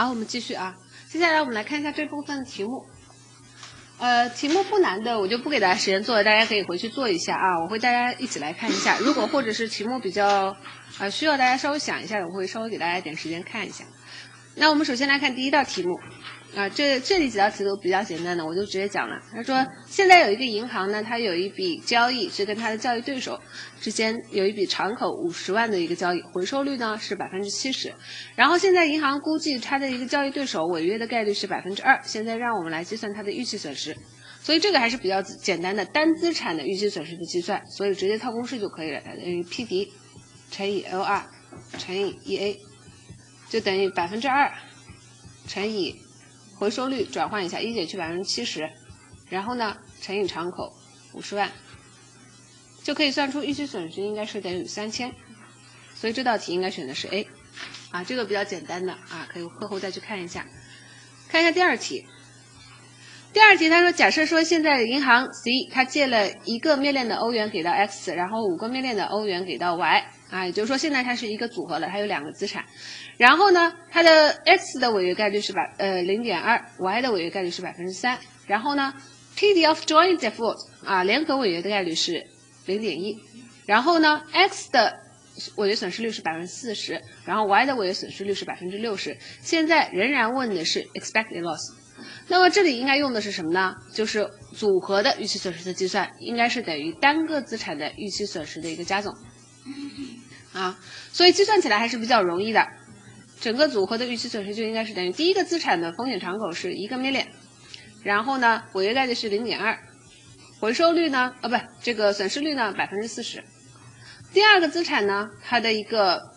好，我们继续啊。接下来我们来看一下这部分的题目。呃，题目不难的，我就不给大家时间做了，大家可以回去做一下啊。我会大家一起来看一下。如果或者是题目比较啊需要大家稍微想一下的，我会稍微给大家点时间看一下。那我们首先来看第一道题目。啊，这这里几道题都比较简单的，我就直接讲了。他说，现在有一个银行呢，它有一笔交易是跟它的交易对手之间有一笔敞口五十万的一个交易，回收率呢是百分之七十。然后现在银行估计它的一个交易对手违约的概率是百分之二。现在让我们来计算它的预期损失，所以这个还是比较简单的单资产的预期损失的计算，所以直接套公式就可以了，等于 P D 乘以 L R 乘以 E A，就等于百分之二乘以。回收率转换一下，一减去百分之七十，然后呢乘以敞口五十万，就可以算出预期损失应该是等于三千，所以这道题应该选的是 A，啊，这个比较简单的啊，可以课后再去看一下。看一下第二题，第二题他说，假设说现在银行 C 他借了一个面链的欧元给到 X，然后五个面链的欧元给到 Y，啊，也就是说现在它是一个组合了，它有两个资产。然后呢，它的 X 的违约概率是百呃零点二，Y 的违约概率是百分之三。然后呢，PD of joint default 啊，联合违约的概率是零点一。然后呢，X 的违约损失率是百分之四十，然后 Y 的违约损失率是百分之六十。现在仍然问的是 expected loss。那么这里应该用的是什么呢？就是组合的预期损失的计算，应该是等于单个资产的预期损失的一个加总。啊，所以计算起来还是比较容易的。整个组合的预期损失就应该是等于第一个资产的风险敞口是一个 million，然后呢，违约概率是零点二，回收率呢，啊不，这个损失率呢百分之四十。第二个资产呢，它的一个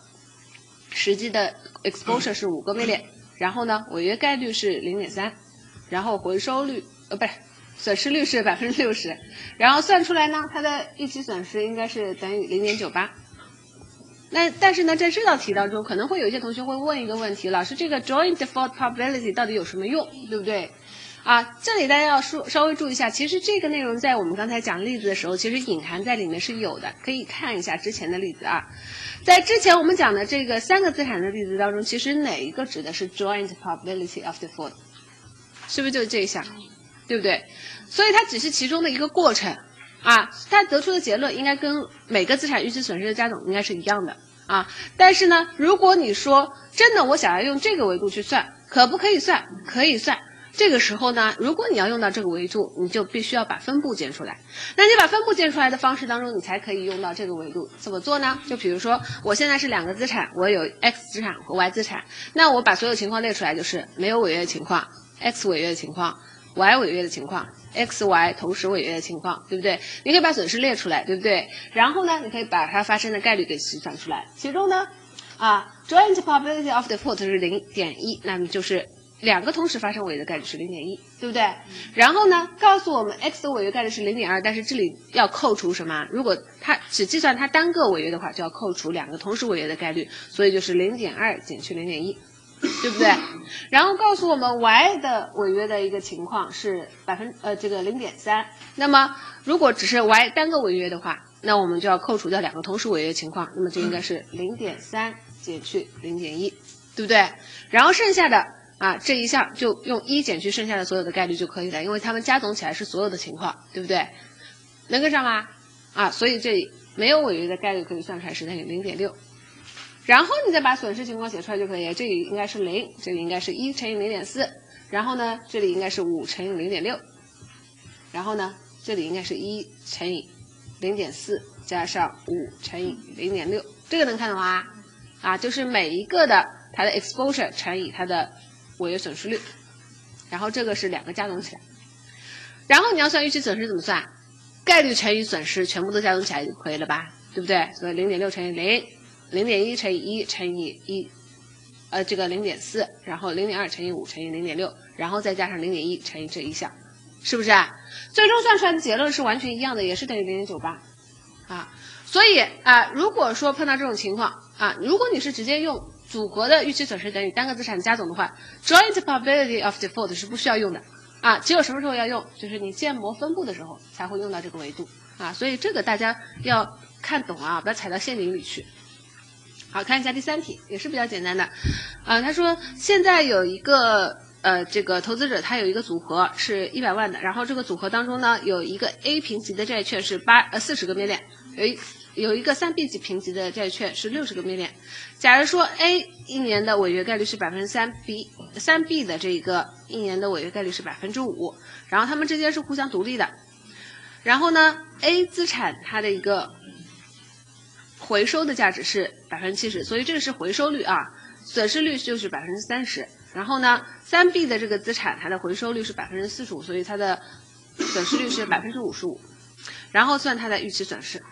实际的 exposure 是五个 million，然后呢，违约概率是零点三，然后回收率，呃不是，损失率是百分之六十，然后算出来呢，它的预期损失应该是等于零点九八。那但是呢，在这道题当中，可能会有一些同学会问一个问题：老师，这个 joint default probability 到底有什么用，对不对？啊，这里大家要说稍微注意一下，其实这个内容在我们刚才讲例子的时候，其实隐含在里面是有的，可以看一下之前的例子啊。在之前我们讲的这个三个资产的例子当中，其实哪一个指的是 joint probability of default？是不是就是这一项，对不对？所以它只是其中的一个过程。啊，他得出的结论应该跟每个资产预期损失的加总应该是一样的啊。但是呢，如果你说真的，我想要用这个维度去算，可不可以算？可以算。这个时候呢，如果你要用到这个维度，你就必须要把分布建出来。那你把分布建出来的方式当中，你才可以用到这个维度。怎么做呢？就比如说，我现在是两个资产，我有 X 资产和 Y 资产，那我把所有情况列出来，就是没有违约情况，X 违约的情况。Y 违约的情况，X、Y 同时违约的情况，对不对？你可以把损失列出来，对不对？然后呢，你可以把它发生的概率给计算出来。其中呢，啊，joint probability of default 是零点一，那么就是两个同时发生违约的概率是零点一，对不对？然后呢，告诉我们 X 的违约概率是零点二，但是这里要扣除什么？如果它只计算它单个违约的话，就要扣除两个同时违约的概率，所以就是零点二减去零点一。对不对？然后告诉我们 Y 的违约的一个情况是百分呃这个零点三。那么如果只是 Y 单个违约的话，那我们就要扣除掉两个同时违约情况，那么就应该是零点三减去零点一，对不对？然后剩下的啊这一项就用一减去剩下的所有的概率就可以了，因为它们加总起来是所有的情况，对不对？能跟上吗？啊，所以这里没有违约的概率可以算出来是等于零点六。然后你再把损失情况写出来就可以，这里应该是零，这里应该是一乘以零点四，然后呢，这里应该是五乘以零点六，然后呢，这里应该是一乘以零点四加上五乘以零点六，这个能看懂吗？啊，就是每一个的它的 exposure 乘以它的违约损失率，然后这个是两个加总起来，然后你要算预期损失怎么算？概率乘以损失全部都加总起来就可以了吧？对不对？所以零点六乘以零。零点一乘以一乘以一，呃，这个零点四，然后零点二乘以五乘以零点六，然后再加上零点一乘以这一项，是不是？啊？最终算出来的结论是完全一样的，也是等于零点九八，啊，所以啊，如果说碰到这种情况啊，如果你是直接用组合的预期损失等于单个资产加总的话，joint probability of default 是不需要用的，啊，只有什么时候要用，就是你建模分布的时候才会用到这个维度，啊，所以这个大家要看懂啊，不要踩到陷阱里去。好看一下第三题，也是比较简单的。啊，他说现在有一个呃这个投资者他有一个组合是一百万的，然后这个组合当中呢有一个 A 评级的债券是八呃四十个面链有一有一个三 B 级评级的债券是六十个面链。假如说 A 一年的违约概率是百分之三，B 三 B 的这一个一年的违约概率是百分之五，然后他们之间是互相独立的。然后呢，A 资产它的一个回收的价值是百分之七十，所以这个是回收率啊，损失率就是百分之三十。然后呢，三 B 的这个资产它的回收率是百分之四十五，所以它的损失率是百分之五十五。然后算它的预期损失。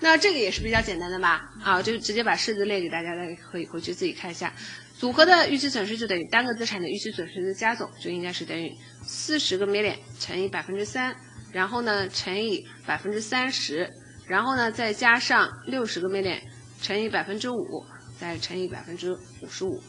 那这个也是比较简单的吧？啊，就直接把式子列给大家，大家可以回去自己看一下。组合的预期损失就等于单个资产的预期损失的加总，就应该是等于四十个 million 乘以百分之三。然后呢，乘以百分之三十，然后呢，再加上六十个 million 乘以百分之五，再乘以百分之五十五，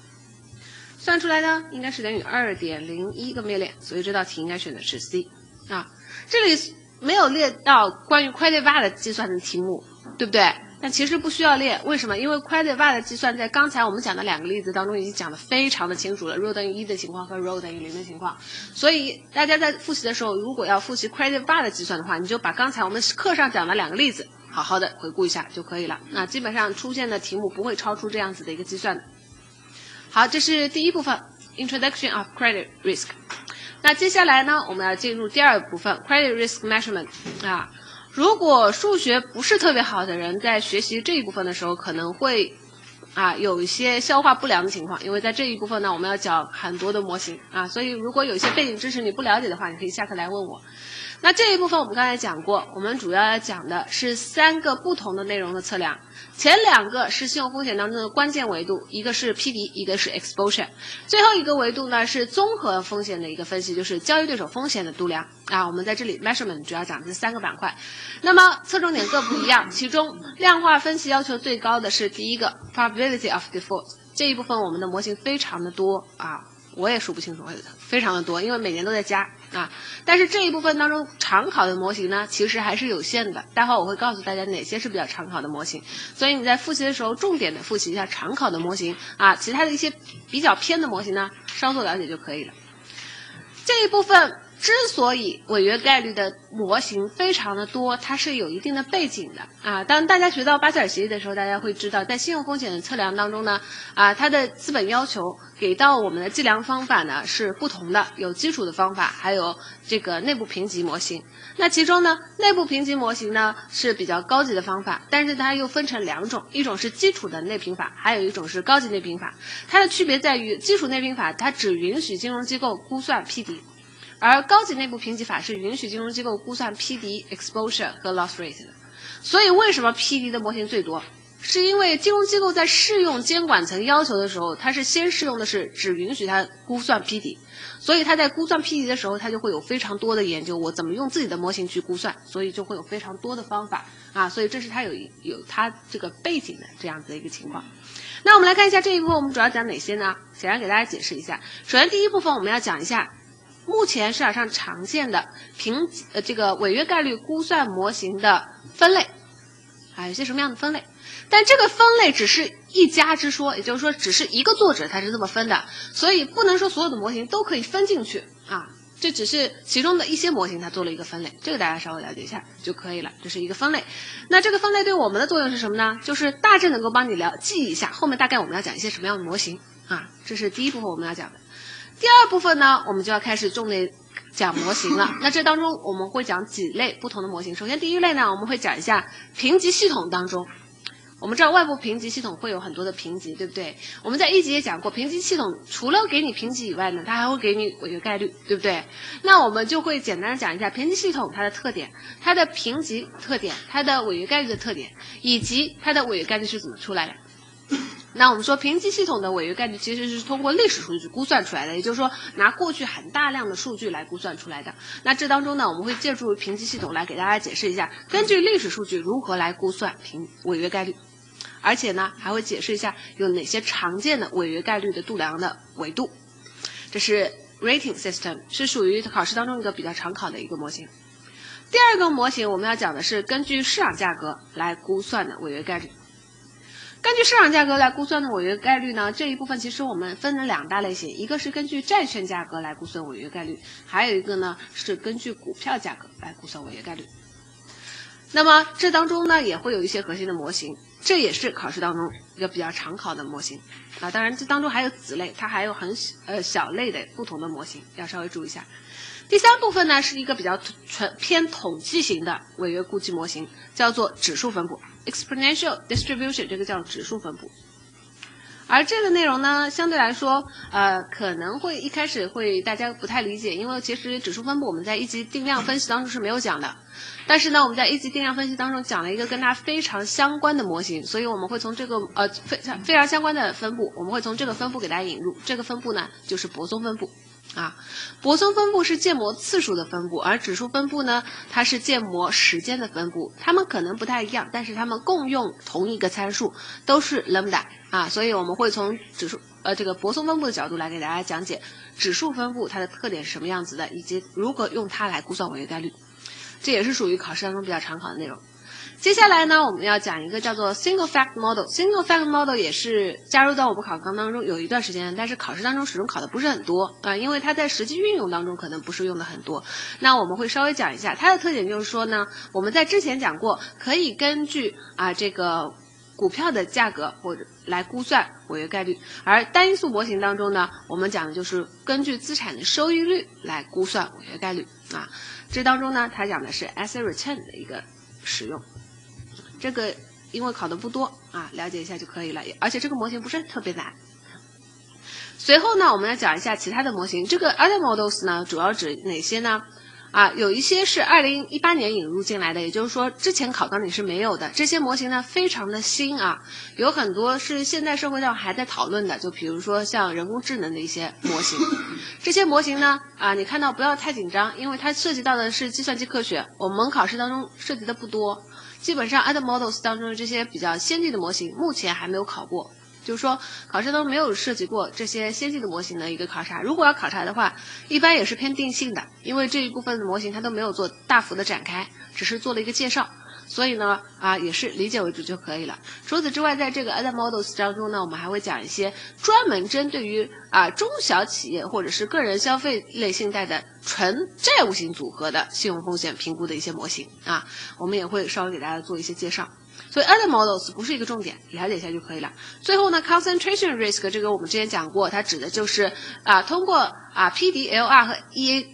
算出来呢，应该是等于二点零一个 million，所以这道题应该选的是 C 啊。这里没有列到关于 credit va 的计算的题目，对不对？但其实不需要列，为什么？因为 credit VaR 的计算在刚才我们讲的两个例子当中已经讲的非常的清楚了，rho 等于一的情况和 rho 等于零的情况。所以大家在复习的时候，如果要复习 credit VaR 的计算的话，你就把刚才我们课上讲的两个例子好好的回顾一下就可以了。那基本上出现的题目不会超出这样子的一个计算的。好，这是第一部分 introduction of credit risk。那接下来呢，我们要进入第二部分 credit risk measurement 啊。如果数学不是特别好的人，在学习这一部分的时候，可能会啊有一些消化不良的情况，因为在这一部分呢，我们要讲很多的模型啊，所以如果有一些背景知识你不了解的话，你可以下课来问我。那这一部分我们刚才讲过，我们主要要讲的是三个不同的内容的测量。前两个是信用风险当中的关键维度，一个是 PD，一个是 exposure。最后一个维度呢是综合风险的一个分析，就是交易对手风险的度量啊。我们在这里 measurement 主要讲这三个板块。那么侧重点各不一样，其中量化分析要求最高的是第一个 probability of default 这一部分，我们的模型非常的多啊。我也数不清楚，非常的多，因为每年都在加啊。但是这一部分当中常考的模型呢，其实还是有限的。待会我会告诉大家哪些是比较常考的模型，所以你在复习的时候，重点的复习一下常考的模型啊，其他的一些比较偏的模型呢，稍作了解就可以了。这一部分。之所以违约概率的模型非常的多，它是有一定的背景的啊。当大家学到巴塞尔协议的时候，大家会知道，在信用风险的测量当中呢，啊，它的资本要求给到我们的计量方法呢是不同的，有基础的方法，还有这个内部评级模型。那其中呢，内部评级模型呢是比较高级的方法，但是它又分成两种，一种是基础的内评法，还有一种是高级内评法。它的区别在于，基础内评法它只允许金融机构估算 PD。而高级内部评级法是允许金融机构估算 PD、exposure 和 loss rate 的，所以为什么 PD 的模型最多？是因为金融机构在适用监管层要求的时候，它是先适用的是只允许它估算 PD，所以它在估算 PD 的时候，它就会有非常多的研究，我怎么用自己的模型去估算，所以就会有非常多的方法啊，所以这是它有有它这个背景的这样子的一个情况。那我们来看一下这一部分，我们主要讲哪些呢？简单给大家解释一下。首先第一部分我们要讲一下。目前市场上常见的评呃这个违约概率估算模型的分类，啊有些什么样的分类？但这个分类只是一家之说，也就是说只是一个作者他是这么分的，所以不能说所有的模型都可以分进去啊。这只是其中的一些模型它做了一个分类，这个大家稍微了解一下就可以了。这是一个分类，那这个分类对我们的作用是什么呢？就是大致能够帮你了记一下后面大概我们要讲一些什么样的模型啊。这是第一部分我们要讲的。第二部分呢，我们就要开始重点讲模型了。那这当中我们会讲几类不同的模型。首先第一类呢，我们会讲一下评级系统当中，我们知道外部评级系统会有很多的评级，对不对？我们在一级也讲过，评级系统除了给你评级以外呢，它还会给你违约概率，对不对？那我们就会简单的讲一下评级系统它的特点、它的评级特点、它的违约概率的特点，以及它的违约概率是怎么出来的。那我们说评级系统的违约概率其实是通过历史数据估算出来的，也就是说拿过去很大量的数据来估算出来的。那这当中呢，我们会借助评级系统来给大家解释一下，根据历史数据如何来估算评违约概率，而且呢还会解释一下有哪些常见的违约概率的度量的维度。这是 rating system，是属于考试当中一个比较常考的一个模型。第二个模型我们要讲的是根据市场价格来估算的违约概率。根据市场价格来估算的违约概率呢，这一部分其实我们分成两大类型，一个是根据债券价格来估算违约概率，还有一个呢是根据股票价格来估算违约概率。那么这当中呢也会有一些核心的模型，这也是考试当中一个比较常考的模型啊。当然这当中还有子类，它还有很呃小类的不同的模型，要稍微注意一下。第三部分呢是一个比较纯偏统计型的违约估计模型，叫做指数分布 （exponential distribution），这个叫指数分布。而这个内容呢，相对来说，呃，可能会一开始会大家不太理解，因为其实指数分布我们在一级定量分析当中是没有讲的。但是呢，我们在一级定量分析当中讲了一个跟它非常相关的模型，所以我们会从这个呃非常非常相关的分布，我们会从这个分布给大家引入。这个分布呢，就是泊松分布。啊，泊松分布是建模次数的分布，而指数分布呢，它是建模时间的分布。它们可能不太一样，但是它们共用同一个参数，都是 lambda 啊。所以我们会从指数呃这个泊松分布的角度来给大家讲解指数分布它的特点是什么样子的，以及如何用它来估算违约概率。这也是属于考试当中比较常考的内容。接下来呢，我们要讲一个叫做 single fact model。single fact model 也是加入到我们考纲当中有一段时间，但是考试当中始终考的不是很多啊，因为它在实际运用当中可能不是用的很多。那我们会稍微讲一下它的特点，就是说呢，我们在之前讲过，可以根据啊这个股票的价格或者来估算违约概率，而单因素模型当中呢，我们讲的就是根据资产的收益率来估算违约概率啊。这当中呢，它讲的是 asset return 的一个使用。这个因为考的不多啊，了解一下就可以了。而且这个模型不是特别难。随后呢，我们来讲一下其他的模型。这个 other models 呢，主要指哪些呢？啊，有一些是二零一八年引入进来的，也就是说之前考纲里是没有的。这些模型呢，非常的新啊，有很多是现在社会上还在讨论的。就比如说像人工智能的一些模型，这些模型呢，啊，你看到不要太紧张，因为它涉及到的是计算机科学，我们考试当中涉及的不多。基本上，other models 当中的这些比较先进的模型，目前还没有考过。就是说，考试当中没有涉及过这些先进的模型的一个考察。如果要考察的话，一般也是偏定性的，因为这一部分的模型它都没有做大幅的展开，只是做了一个介绍。所以呢，啊，也是理解为主就可以了。除此之外，在这个 other models 当中呢，我们还会讲一些专门针对于啊中小企业或者是个人消费类信贷的纯债务型组合的信用风险评估的一些模型啊，我们也会稍微给大家做一些介绍。所以 other models 不是一个重点，了解一下就可以了。最后呢，concentration risk 这个我们之前讲过，它指的就是啊通过啊 PDLR 和 EA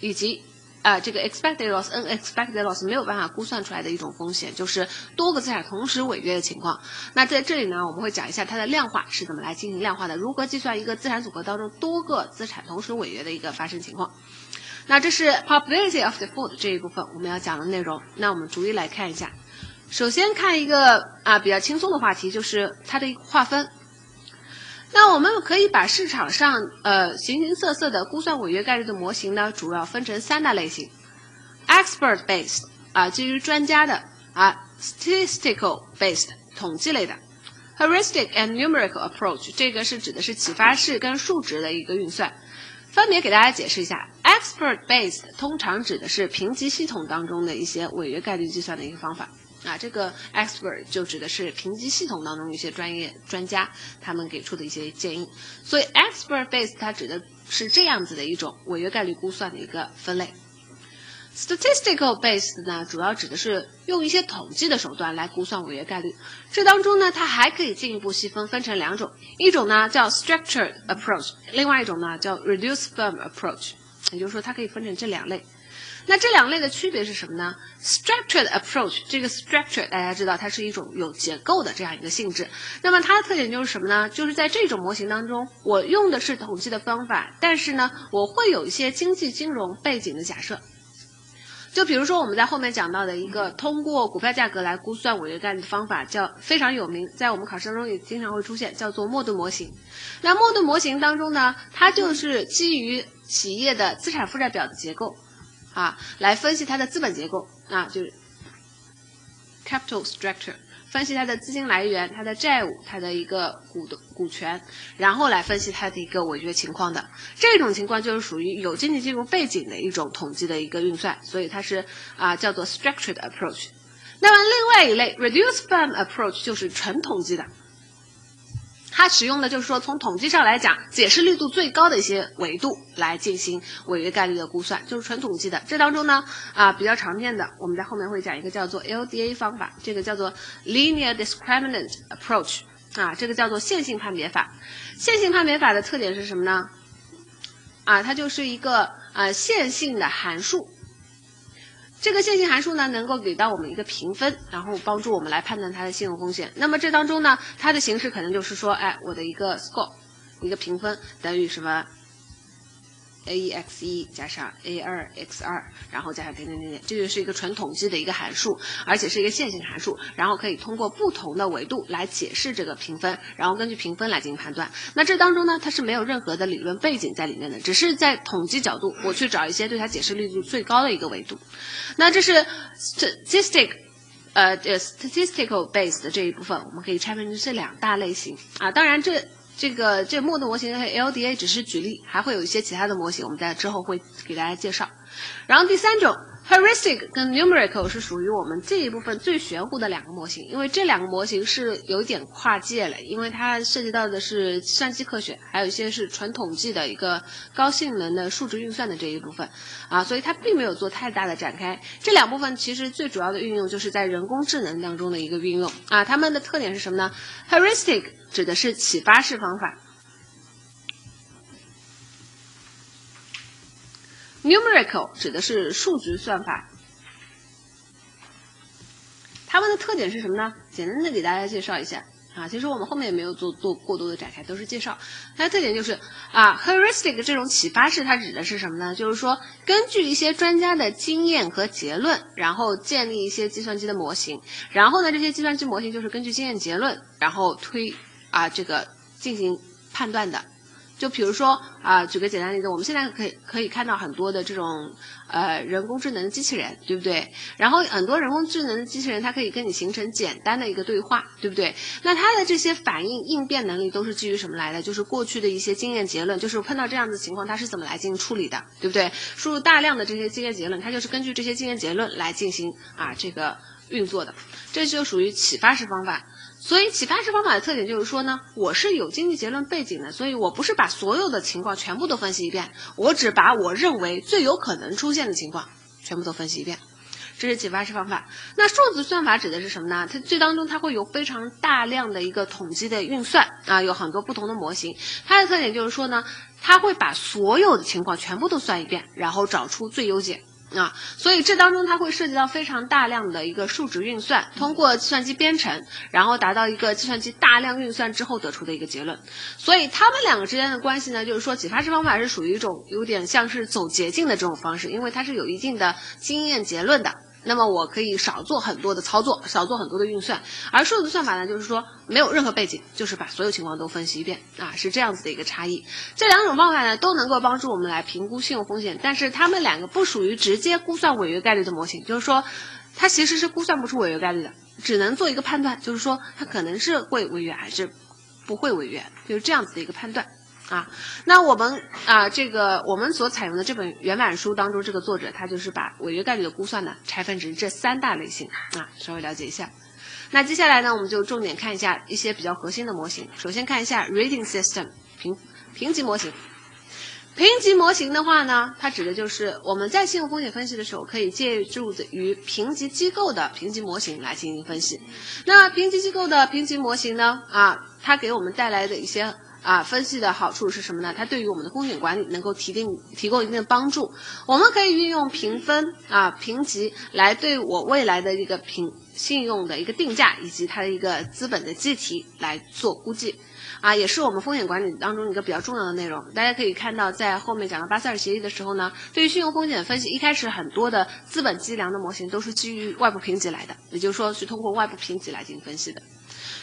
以及啊，这个 expected loss、unexpected loss 没有办法估算出来的一种风险，就是多个资产同时违约的情况。那在这里呢，我们会讲一下它的量化是怎么来进行量化的，如何计算一个资产组合当中多个资产同时违约的一个发生情况。那这是 probability of default 这一部分我们要讲的内容。那我们逐一来看一下。首先看一个啊比较轻松的话题，就是它的一个划分。那我们可以把市场上呃形形色色的估算违约概率的模型呢，主要分成三大类型：expert based 啊，基于专家的啊；statistical based 统计类的；heuristic and numerical approach 这个是指的是启发式跟数值的一个运算。分别给大家解释一下：expert based 通常指的是评级系统当中的一些违约概率计算的一个方法。啊，这个 expert 就指的是评级系统当中一些专业专家他们给出的一些建议，所以 expert base 它指的是这样子的一种违约概率估算的一个分类。statistical based 呢，主要指的是用一些统计的手段来估算违约概率。这当中呢，它还可以进一步细分，分成两种，一种呢叫 structured approach，另外一种呢叫 reduced firm approach，也就是说它可以分成这两类。那这两类的区别是什么呢？Structured approach，这个 structure 大家知道它是一种有结构的这样一个性质。那么它的特点就是什么呢？就是在这种模型当中，我用的是统计的方法，但是呢，我会有一些经济金融背景的假设。就比如说我们在后面讲到的一个通过股票价格来估算违约概率的方法，叫非常有名，在我们考试当中也经常会出现，叫做莫顿模型。那莫顿模型当中呢，它就是基于企业的资产负债表的结构。啊，来分析它的资本结构，啊，就是 capital structure，分析它的资金来源、它的债务、它的一个股的股权，然后来分析它的一个违约情况的。这种情况就是属于有经济金融背景的一种统计的一个运算，所以它是啊叫做 structured approach。那么另外一类 reduced firm approach 就是纯统计的。它使用的就是说，从统计上来讲，解释力度最高的一些维度来进行违约概率的估算，就是纯统计的。这当中呢，啊，比较常见的，我们在后面会讲一个叫做 LDA 方法，这个叫做 Linear Discriminant Approach，啊，这个叫做线性判别法。线性判别法的特点是什么呢？啊，它就是一个啊线性的函数。这个线性函数呢，能够给到我们一个评分，然后帮助我们来判断它的信用风险。那么这当中呢，它的形式可能就是说，哎，我的一个 score，一个评分等于什么？a 一 x 一加上 a 二 x 二，然后加上点点点点，这就是一个纯统计的一个函数，而且是一个线性函数，然后可以通过不同的维度来解释这个评分，然后根据评分来进行判断。那这当中呢，它是没有任何的理论背景在里面的，只是在统计角度，我去找一些对它解释力度最高的一个维度。那这是 statistic，呃，statistical base 的这一部分，我们可以拆分成这两大类型啊。当然这。这个这莫德模型和 LDA 只是举例，还会有一些其他的模型，我们在之后会给大家介绍。然后第三种。Heuristic 跟 Numerical 是属于我们这一部分最玄乎的两个模型，因为这两个模型是有点跨界了，因为它涉及到的是计算机科学，还有一些是纯统计的一个高性能的数值运算的这一部分，啊，所以它并没有做太大的展开。这两部分其实最主要的运用就是在人工智能当中的一个运用，啊，它们的特点是什么呢？Heuristic 指的是启发式方法。Numerical 指的是数值算法，它们的特点是什么呢？简单的给大家介绍一下啊，其实我们后面也没有做做过多的展开，都是介绍。它的特点就是啊，heuristic 这种启发式，它指的是什么呢？就是说根据一些专家的经验和结论，然后建立一些计算机的模型，然后呢，这些计算机模型就是根据经验结论，然后推啊这个进行判断的。就比如说啊，举个简单例子，我们现在可以可以看到很多的这种呃人工智能机器人，对不对？然后很多人工智能的机器人，它可以跟你形成简单的一个对话，对不对？那它的这些反应应变能力都是基于什么来的？就是过去的一些经验结论，就是碰到这样的情况，它是怎么来进行处理的，对不对？输入大量的这些经验结论，它就是根据这些经验结论来进行啊这个运作的，这就属于启发式方法。所以启发式方法的特点就是说呢，我是有经济结论背景的，所以我不是把所有的情况全部都分析一遍，我只把我认为最有可能出现的情况全部都分析一遍，这是启发式方法。那数字算法指的是什么呢？它这当中它会有非常大量的一个统计的运算啊，有很多不同的模型。它的特点就是说呢，它会把所有的情况全部都算一遍，然后找出最优解。啊，所以这当中它会涉及到非常大量的一个数值运算，通过计算机编程，然后达到一个计算机大量运算之后得出的一个结论。所以他们两个之间的关系呢，就是说启发式方法是属于一种有点像是走捷径的这种方式，因为它是有一定的经验结论的。那么我可以少做很多的操作，少做很多的运算，而数字算法呢，就是说没有任何背景，就是把所有情况都分析一遍啊，是这样子的一个差异。这两种方法呢，都能够帮助我们来评估信用风险，但是它们两个不属于直接估算违约概率的模型，就是说它其实是估算不出违约概率的，只能做一个判断，就是说它可能是会违约还是不会违约，就是这样子的一个判断。啊，那我们啊，这个我们所采用的这本原版书当中，这个作者他就是把违约概率的估算呢拆分成这三大类型啊，稍微了解一下。那接下来呢，我们就重点看一下一些比较核心的模型。首先看一下 rating system 评评级模型。评级模型的话呢，它指的就是我们在信用风险分析的时候，可以借助于评级机构的评级模型来进行分析。那评级机构的评级模型呢，啊，它给我们带来的一些。啊，分析的好处是什么呢？它对于我们的风险管理能够提定提供一定的帮助。我们可以运用评分啊评级来对我未来的一个评信用的一个定价以及它的一个资本的计提来做估计，啊，也是我们风险管理当中一个比较重要的内容。大家可以看到，在后面讲到巴塞尔协议的时候呢，对于信用风险分析，一开始很多的资本计量的模型都是基于外部评级来的，也就是说是通过外部评级来进行分析的。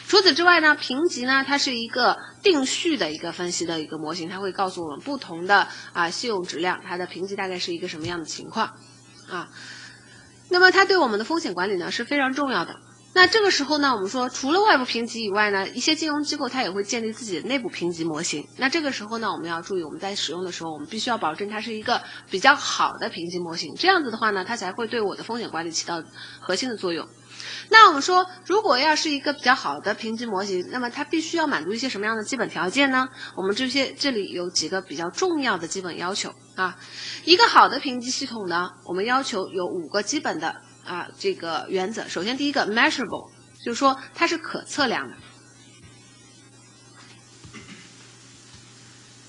除此之外呢，评级呢，它是一个定序的一个分析的一个模型，它会告诉我们不同的啊信用质量，它的评级大概是一个什么样的情况，啊，那么它对我们的风险管理呢是非常重要的。那这个时候呢，我们说除了外部评级以外呢，一些金融机构它也会建立自己的内部评级模型。那这个时候呢，我们要注意我们在使用的时候，我们必须要保证它是一个比较好的评级模型，这样子的话呢，它才会对我的风险管理起到核心的作用。那我们说，如果要是一个比较好的评级模型，那么它必须要满足一些什么样的基本条件呢？我们这些这里有几个比较重要的基本要求啊。一个好的评级系统呢，我们要求有五个基本的啊这个原则。首先，第一个 measurable，就是说它是可测量的。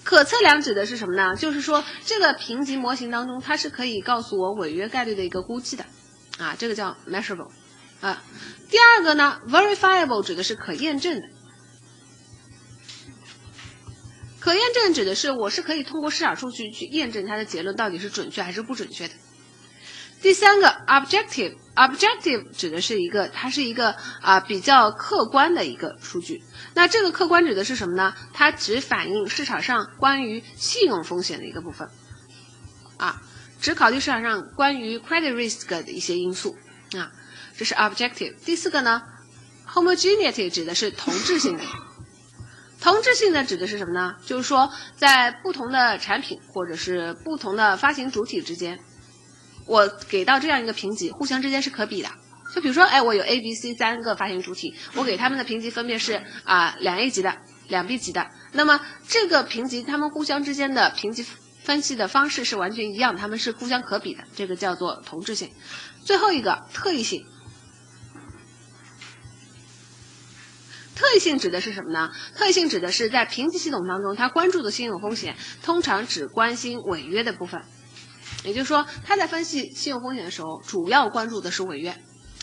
可测量指的是什么呢？就是说这个评级模型当中，它是可以告诉我违约概率的一个估计的，啊，这个叫 measurable，啊，第二个呢，verifiable 指的是可验证的，可验证指的是我是可以通过市场数据去验证它的结论到底是准确还是不准确的。第三个 objective，objective 指的是一个，它是一个啊比较客观的一个数据。那这个客观指的是什么呢？它只反映市场上关于信用风险的一个部分，啊，只考虑市场上关于 credit risk 的一些因素，啊，是 objective。第四个呢，homogeneity 指的是同质性的，同质性的指的是什么呢？就是说在不同的产品或者是不同的发行主体之间。我给到这样一个评级，互相之间是可比的。就比如说，哎，我有 A、B、C 三个发行主体，我给他们的评级分别是啊两 A 级的、两 B 级的。那么这个评级，他们互相之间的评级分析的方式是完全一样，他们是互相可比的。这个叫做同质性。最后一个特异性，特异性指的是什么呢？特异性指的是在评级系统当中，它关注的信用风险通常只关心违约的部分。也就是说，他在分析信用风险的时候，主要关注的是违约，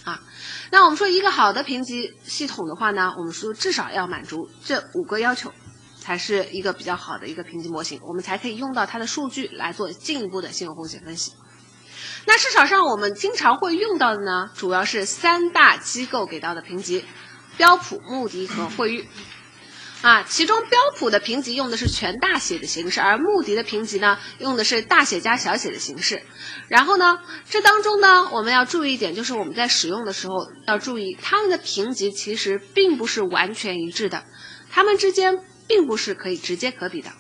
啊，那我们说一个好的评级系统的话呢，我们说至少要满足这五个要求，才是一个比较好的一个评级模型，我们才可以用到它的数据来做进一步的信用风险分析。那市场上我们经常会用到的呢，主要是三大机构给到的评级：标普、穆迪和惠誉。啊，其中标普的评级用的是全大写的形式，而穆迪的评级呢用的是大写加小写的形式。然后呢，这当中呢我们要注意一点，就是我们在使用的时候要注意，他们的评级其实并不是完全一致的，他们之间并不是可以直接可比的。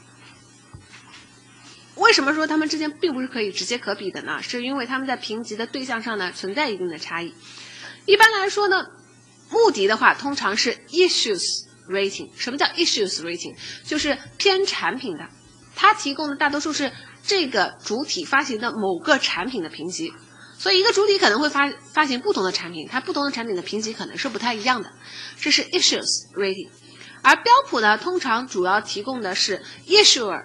为什么说他们之间并不是可以直接可比的呢？是因为他们在评级的对象上呢存在一定的差异。一般来说呢，目的的话通常是 issues。rating 什么叫 issues rating？就是偏产品的，它提供的大多数是这个主体发行的某个产品的评级，所以一个主体可能会发发行不同的产品，它不同的产品的评级可能是不太一样的，这是 issues rating。而标普呢，通常主要提供的是 issuer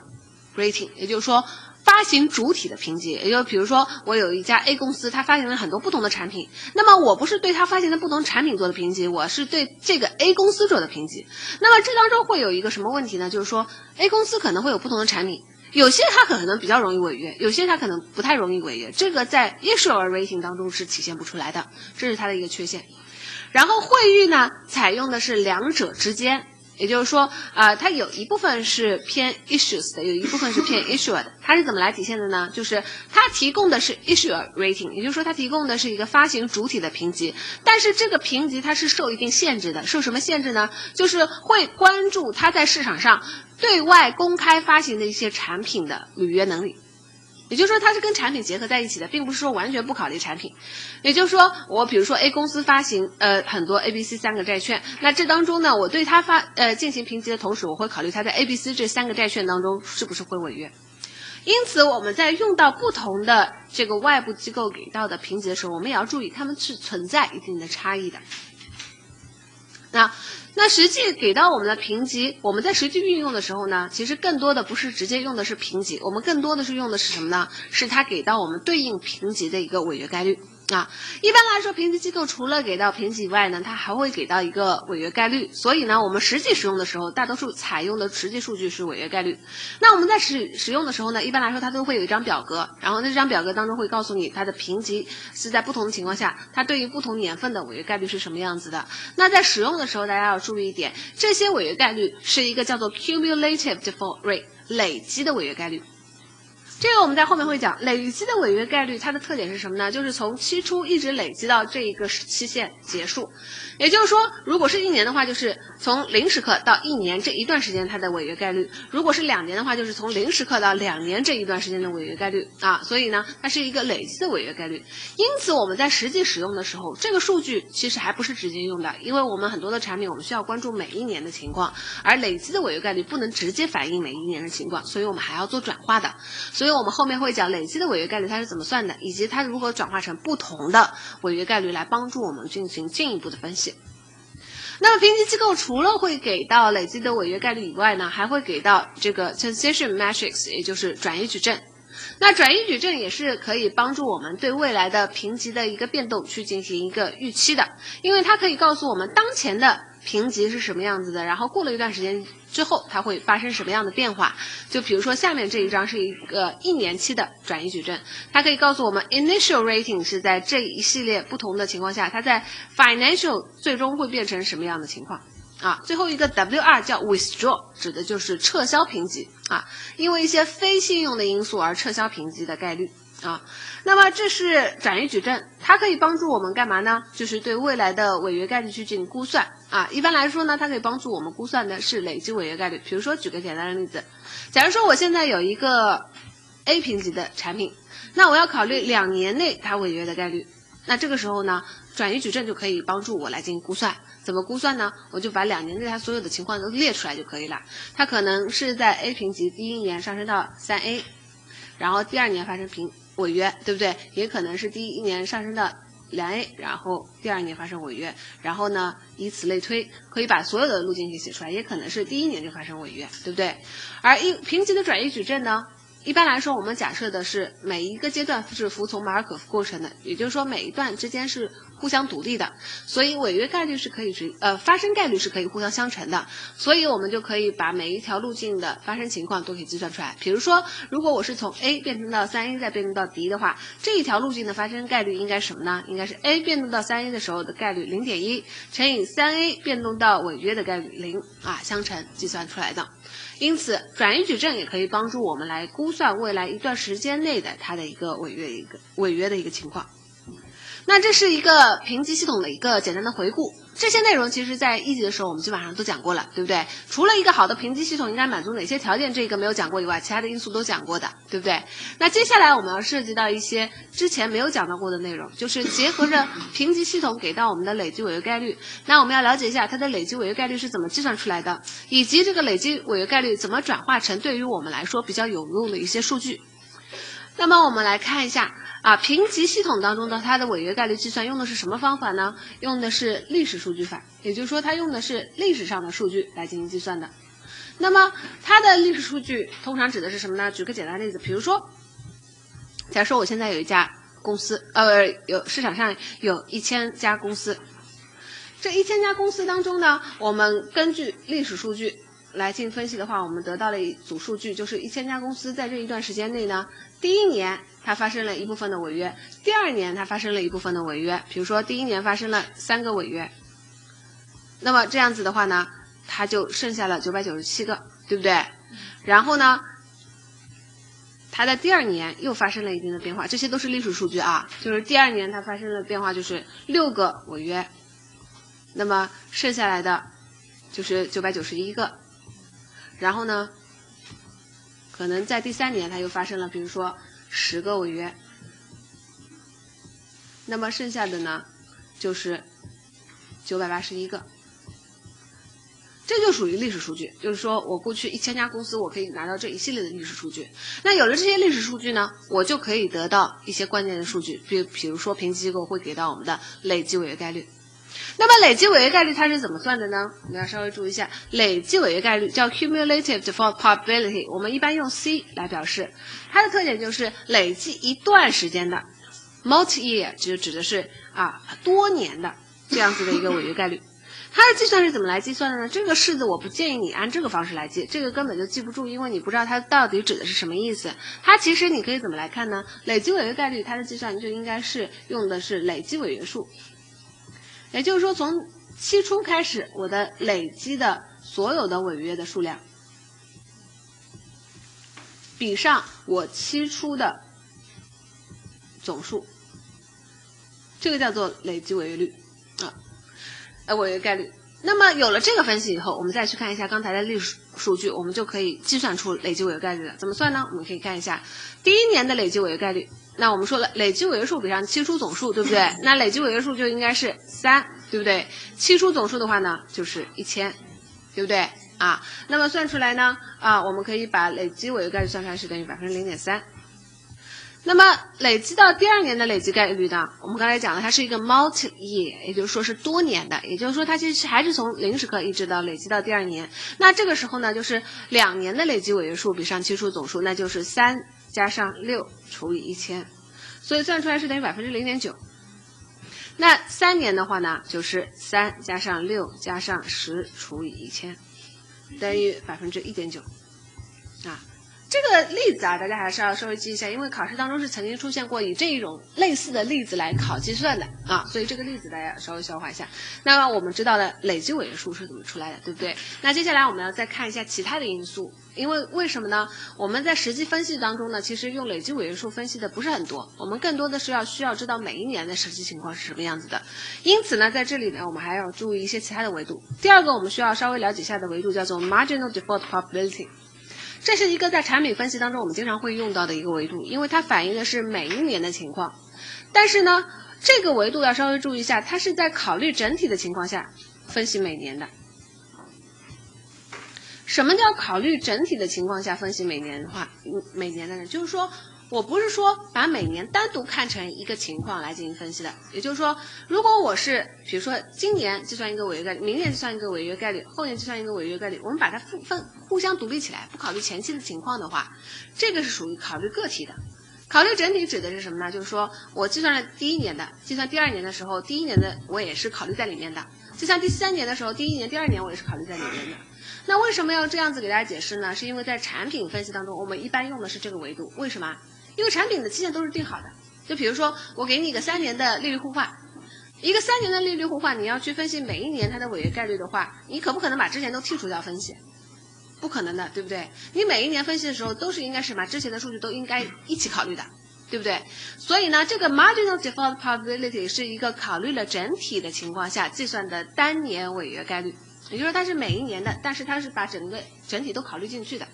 rating，也就是说。发行主体的评级，也就比如说我有一家 A 公司，它发行了很多不同的产品，那么我不是对它发行的不同产品做的评级，我是对这个 A 公司做的评级。那么这当中会有一个什么问题呢？就是说 A 公司可能会有不同的产品，有些它可能比较容易违约，有些它可能不太容易违约，这个在 issuer rating 当中是体现不出来的，这是它的一个缺陷。然后惠誉呢，采用的是两者之间。也就是说，啊，它有一部分是偏 issues 的，有一部分是偏 issuer 的。它是怎么来体现的呢？就是它提供的是 issue rating，也就是说它提供的是一个发行主体的评级，但是这个评级它是受一定限制的，受什么限制呢？就是会关注它在市场上对外公开发行的一些产品的履约能力。也就是说，它是跟产品结合在一起的，并不是说完全不考虑产品。也就是说，我比如说 A 公司发行呃很多 A、B、C 三个债券，那这当中呢，我对它发呃进行评级的同时，我会考虑它在 A、B、C 这三个债券当中是不是会违约。因此，我们在用到不同的这个外部机构给到的评级的时候，我们也要注意，它们是存在一定的差异的。那。那实际给到我们的评级，我们在实际运用的时候呢，其实更多的不是直接用的是评级，我们更多的是用的是什么呢？是它给到我们对应评级的一个违约概率。啊，一般来说，评级机构除了给到评级以外呢，它还会给到一个违约概率。所以呢，我们实际使用的时候，大多数采用的实际数据是违约概率。那我们在使使用的时候呢，一般来说，它都会有一张表格，然后那张表格当中会告诉你它的评级是在不同的情况下，它对于不同年份的违约概率是什么样子的。那在使用的时候，大家要注意一点，这些违约概率是一个叫做 cumulative default rate 累积的违约概率。这个我们在后面会讲，累积的违约概率它的特点是什么呢？就是从期初一直累积到这一个期限结束。也就是说，如果是一年的话，就是从零时刻到一年这一段时间它的违约概率；如果是两年的话，就是从零时刻到两年这一段时间的违约概率啊。所以呢，它是一个累积的违约概率。因此，我们在实际使用的时候，这个数据其实还不是直接用的，因为我们很多的产品我们需要关注每一年的情况，而累积的违约概率不能直接反映每一年的情况，所以我们还要做转化的。所以所以我们后面会讲累积的违约概率它是怎么算的，以及它如何转化成不同的违约概率来帮助我们进行进一步的分析。那么评级机构除了会给到累积的违约概率以外呢，还会给到这个 transition metrics，也就是转移矩阵。那转移矩阵也是可以帮助我们对未来的评级的一个变动去进行一个预期的，因为它可以告诉我们当前的。评级是什么样子的？然后过了一段时间之后，它会发生什么样的变化？就比如说下面这一张是一个一年期的转移矩阵，它可以告诉我们，initial rating 是在这一系列不同的情况下，它在 financial 最终会变成什么样的情况？啊，最后一个 WR 叫 withdraw，指的就是撤销评级啊，因为一些非信用的因素而撤销评级的概率。啊，那么这是转移矩阵，它可以帮助我们干嘛呢？就是对未来的违约概率去进行估算啊。一般来说呢，它可以帮助我们估算的是累积违约概率。比如说，举个简单的例子，假如说我现在有一个 A 评级的产品，那我要考虑两年内它违约的概率，那这个时候呢，转移矩阵就可以帮助我来进行估算。怎么估算呢？我就把两年内它所有的情况都列出来就可以了。它可能是在 A 评级第一年上升到三 A，然后第二年发生评。违约对不对？也可能是第一年上升到两 A，然后第二年发生违约，然后呢，以此类推，可以把所有的路径给写出来。也可能是第一年就发生违约，对不对？而一评级的转移矩阵呢，一般来说我们假设的是每一个阶段是服从马尔可夫过程的，也就是说每一段之间是。互相独立的，所以违约概率是可以是呃发生概率是可以互相相乘的，所以我们就可以把每一条路径的发生情况都可以计算出来。比如说，如果我是从 A 变成到三 A 再变成到 D 的话，这一条路径的发生概率应该什么呢？应该是 A 变动到三 A 的时候的概率零点一乘以三 A 变动到违约的概率零啊相乘计算出来的。因此，转移矩阵也可以帮助我们来估算未来一段时间内的它的一个违约一个违约的一个情况。那这是一个评级系统的一个简单的回顾，这些内容其实，在一级的时候我们基本上都讲过了，对不对？除了一个好的评级系统应该满足哪些条件，这个没有讲过以外，其他的因素都讲过的，对不对？那接下来我们要涉及到一些之前没有讲到过的内容，就是结合着评级系统给到我们的累计违约概率，那我们要了解一下它的累计违约概率是怎么计算出来的，以及这个累计违约概率怎么转化成对于我们来说比较有用的一些数据。那么我们来看一下。啊，评级系统当中的它的违约概率计算用的是什么方法呢？用的是历史数据法，也就是说它用的是历史上的数据来进行计算的。那么它的历史数据通常指的是什么呢？举个简单例子，比如说，假如说我现在有一家公司，呃，有市场上有一千家公司，这一千家公司当中呢，我们根据历史数据来进行分析的话，我们得到了一组数据，就是一千家公司在这一段时间内呢，第一年。它发生了一部分的违约，第二年它发生了一部分的违约，比如说第一年发生了三个违约，那么这样子的话呢，它就剩下了九百九十七个，对不对？然后呢，它的第二年又发生了一定的变化，这些都是历史数据啊，就是第二年它发生了变化就是六个违约，那么剩下来的就是九百九十一个，然后呢，可能在第三年它又发生了，比如说。十个违约，那么剩下的呢，就是九百八十一个，这就属于历史数据。就是说我过去一千家公司，我可以拿到这一系列的历史数据。那有了这些历史数据呢，我就可以得到一些关键的数据，比比如说评级机构会给到我们的累计违约概率。那么累计违约概率它是怎么算的呢？我们要稍微注意一下，累计违约概率叫 cumulative default probability，我们一般用 C 来表示。它的特点就是累计一段时间的 multi-year，就指的是啊多年的这样子的一个违约概率。它的计算是怎么来计算的呢？这个式子我不建议你按这个方式来记，这个根本就记不住，因为你不知道它到底指的是什么意思。它其实你可以怎么来看呢？累计违约概率它的计算就应该是用的是累计违约数。也就是说，从期初开始，我的累积的所有的违约的数量，比上我期初的总数，这个叫做累积违约率啊，呃违约概率。那么有了这个分析以后，我们再去看一下刚才的历史数据，我们就可以计算出累积违约概率了。怎么算呢？我们可以看一下第一年的累积违约概率。那我们说了，累积违约数比上期初总数，对不对？那累积违约数就应该是三，对不对？期初总数的话呢，就是一千，对不对？啊，那么算出来呢，啊，我们可以把累积违约概率算出来是等于百分之零点三。那么累积到第二年的累积概率呢？我们刚才讲了，它是一个 multi E，也就是说是多年的，也就是说它其实还是从零时刻一直到累积到第二年。那这个时候呢，就是两年的累积违约数比上期初总数，那就是三加上六除以一千，所以算出来是等于百分之零点九。那三年的话呢，就是三加上六加上十除以一千，等于百分之一点九，啊。这个例子啊，大家还是要稍微记一下，因为考试当中是曾经出现过以这一种类似的例子来考计算的啊，所以这个例子大家稍微消化一下。那么我们知道了累积违约数是怎么出来的，对不对？那接下来我们要再看一下其他的因素，因为为什么呢？我们在实际分析当中呢，其实用累积违约数分析的不是很多，我们更多的是要需要知道每一年的实际情况是什么样子的。因此呢，在这里呢，我们还要注意一些其他的维度。第二个我们需要稍微了解一下的维度叫做 marginal default probability。这是一个在产品分析当中我们经常会用到的一个维度，因为它反映的是每一年的情况。但是呢，这个维度要稍微注意一下，它是在考虑整体的情况下分析每年的。什么叫考虑整体的情况下分析每年的话，每年的呢？就是说。我不是说把每年单独看成一个情况来进行分析的，也就是说，如果我是比如说今年计算一个违约概率，明年计算一个违约概率，后年计算一个违约概率，我们把它分分互相独立起来，不考虑前期的情况的话，这个是属于考虑个体的。考虑整体指的是什么呢？就是说我计算了第一年的，计算第二年的时候，第一年的我也是考虑在里面的；计算第三年的时候，第一年、第二年我也是考虑在里面的。那为什么要这样子给大家解释呢？是因为在产品分析当中，我们一般用的是这个维度。为什么？因为产品的期限都是定好的，就比如说我给你一个三年的利率互换，一个三年的利率互换，你要去分析每一年它的违约概率的话，你可不可能把之前都剔除掉分析？不可能的，对不对？你每一年分析的时候都是应该是把之前的数据都应该一起考虑的，对不对？所以呢，这个 marginal default probability 是一个考虑了整体的情况下计算的单年违约概率。也就是说它是每一年的，但是它是把整个整体都考虑进去的。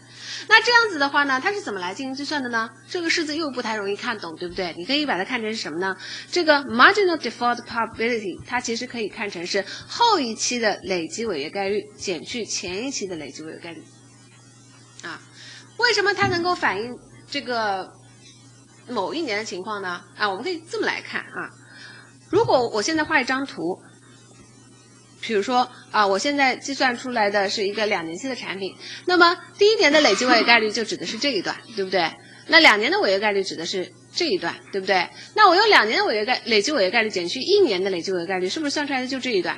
那这样子的话呢，它是怎么来进行计算的呢？这个式子又不太容易看懂，对不对？你可以把它看成是什么呢？这个 marginal default probability 它其实可以看成是后一期的累积违约概率减去前一期的累积违约概率。啊，为什么它能够反映这个某一年的情况呢？啊，我们可以这么来看啊，如果我现在画一张图。比如说啊，我现在计算出来的是一个两年期的产品，那么第一年的累计违约概率就指的是这一段，对不对？那两年的违约概率指的是这一段，对不对？那我用两年的违约概累计违约概率减去一年的累计违约概率，是不是算出来的就这一段，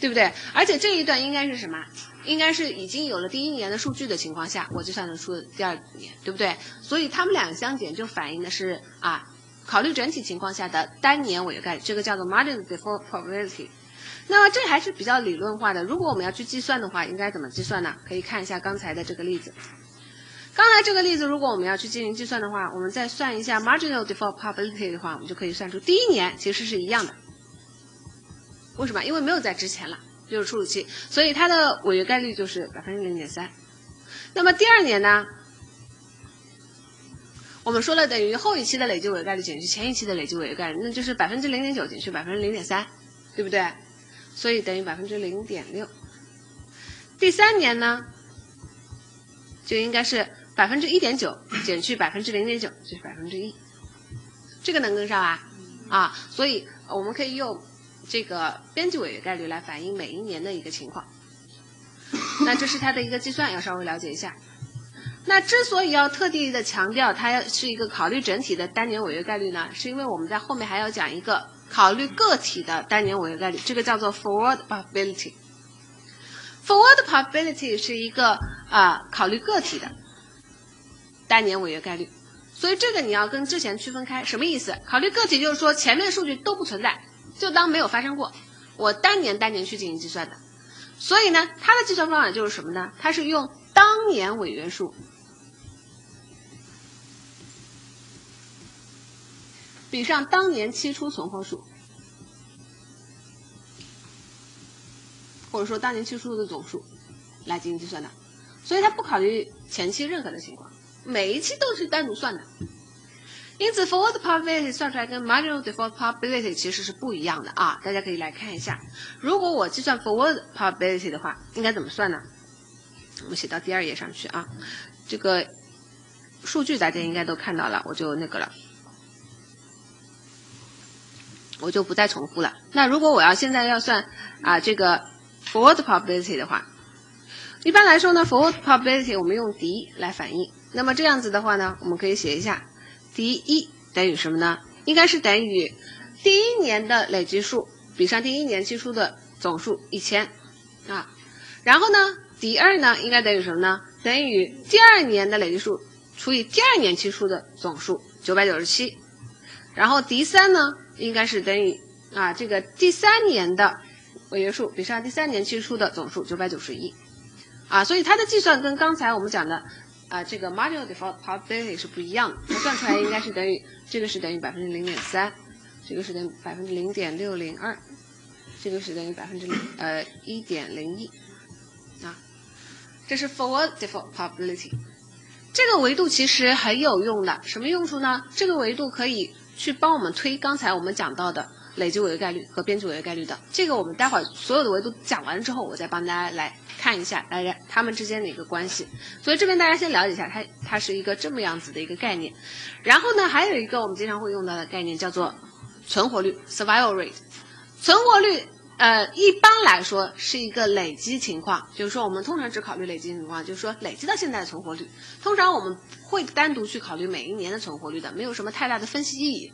对不对？而且这一段应该是什么？应该是已经有了第一年的数据的情况下，我计算得出第二年，对不对？所以它们两个相减就反映的是啊，考虑整体情况下的单年违约概率，这个叫做 margin default probability。那么这还是比较理论化的。如果我们要去计算的话，应该怎么计算呢？可以看一下刚才的这个例子。刚才这个例子，如果我们要去进行计算的话，我们再算一下 marginal default probability 的话，我们就可以算出第一年其实是一样的。为什么？因为没有在之前了，就是初始期，所以它的违约概率就是百分之零点三。那么第二年呢？我们说了，等于后一期的累计违约概率减去前一期的累计违约概率，那就是百分之零点九减去百分之零点三，对不对？所以等于百分之零点六，第三年呢，就应该是百分之一点九减去百分之零点九，就是百分之一，这个能跟上啊？啊，所以我们可以用这个边际违约概率来反映每一年的一个情况。那这是它的一个计算，要稍微了解一下。那之所以要特地的强调它要是一个考虑整体的单年违约概率呢，是因为我们在后面还要讲一个。考虑个体的单年违约概率，这个叫做 forward probability。forward probability 是一个啊考虑个体的单年违约概率，所以这个你要跟之前区分开，什么意思？考虑个体就是说前面数据都不存在，就当没有发生过，我单年单年去进行计算的。所以呢，它的计算方法就是什么呢？它是用当年违约数比上当年期初存货数，或者说当年期初的总数来进行计算的，所以它不考虑前期任何的情况，每一期都是单独算的。因此，forward probability 算出来跟 marginal default probability 其实是不一样的啊，大家可以来看一下。如果我计算 forward probability 的话，应该怎么算呢？我们写到第二页上去啊，这个数据大家应该都看到了，我就那个了。我就不再重复了。那如果我要现在要算啊这个 forward probability 的话，一般来说呢，forward probability 我们用 d 来反映。那么这样子的话呢，我们可以写一下 d 一等于什么呢？应该是等于第一年的累计数比上第一年期初的总数一千啊。然后呢，d 二呢应该等于什么呢？等于第二年的累计数除以第二年期初的总数九百九十七。然后 d 三呢？应该是等于啊，这个第三年的违约数比上第三年期初的总数九百九十一，啊，所以它的计算跟刚才我们讲的啊这个 marginal default probability 是不一样的，它算出来应该是等于这个是等于百分之零点三，这个是等于百分之零点六零二，这个是等于百分之零呃一点零一，啊，这是 forward default probability，这个维度其实很有用的，什么用处呢？这个维度可以。去帮我们推刚才我们讲到的累计违约概率和边际违约概率的这个，我们待会儿所有的维度讲完之后，我再帮大家来看一下大家他们之间的一个关系。所以这边大家先了解一下，它它是一个这么样子的一个概念。然后呢，还有一个我们经常会用到的概念叫做存活率 （survival rate）。存活率呃一般来说是一个累积情况，就是说我们通常只考虑累积情况，就是说累积到现在的存活率。通常我们会单独去考虑每一年的存活率的，没有什么太大的分析意义。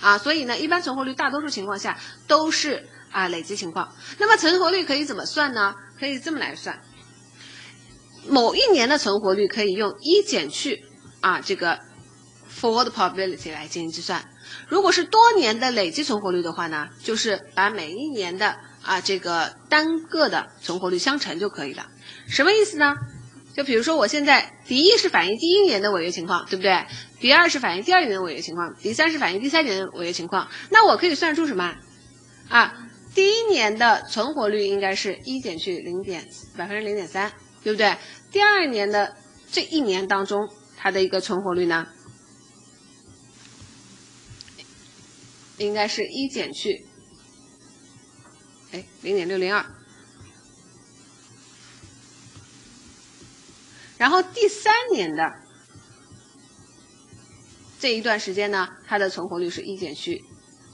啊，所以呢，一般存活率大多数情况下都是啊累积情况。那么存活率可以怎么算呢？可以这么来算，某一年的存活率可以用一减去啊这个 forward probability 来进行计算。如果是多年的累计存活率的话呢，就是把每一年的啊这个单个的存活率相乘就可以了。什么意思呢？就比如说我现在第一是反映第一年的违约情况，对不对？第二是反映第二年的违约情况，第三是反映第三年的违约情况。那我可以算出什么？啊，第一年的存活率应该是一减去零点百分之零点三，对不对？第二年的这一年当中，它的一个存活率呢，应该是一减去，哎，零点六零二。然后第三年的。这一段时间呢，它的存活率是一减去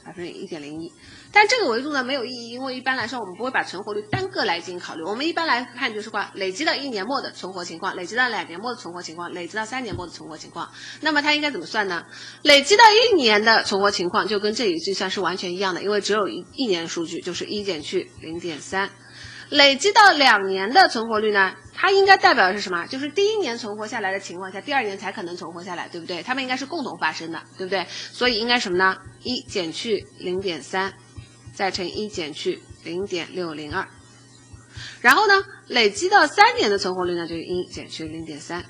百分之一点零一，但这个维度呢没有意义，因为一般来说我们不会把存活率单个来进行考虑，我们一般来看就是话累积到一年末的存活情况，累积到两年末的存活情况，累积到三年末的存活情况。那么它应该怎么算呢？累积到一年的存活情况就跟这里计算是完全一样的，因为只有一一年数据，就是一减去零点三。累积到两年的存活率呢？它应该代表的是什么？就是第一年存活下来的情况下，第二年才可能存活下来，对不对？它们应该是共同发生的，对不对？所以应该什么呢？一减去零点三，再乘一减去零点六零二，然后呢，累积到三年的存活率呢，就是一减去零点三，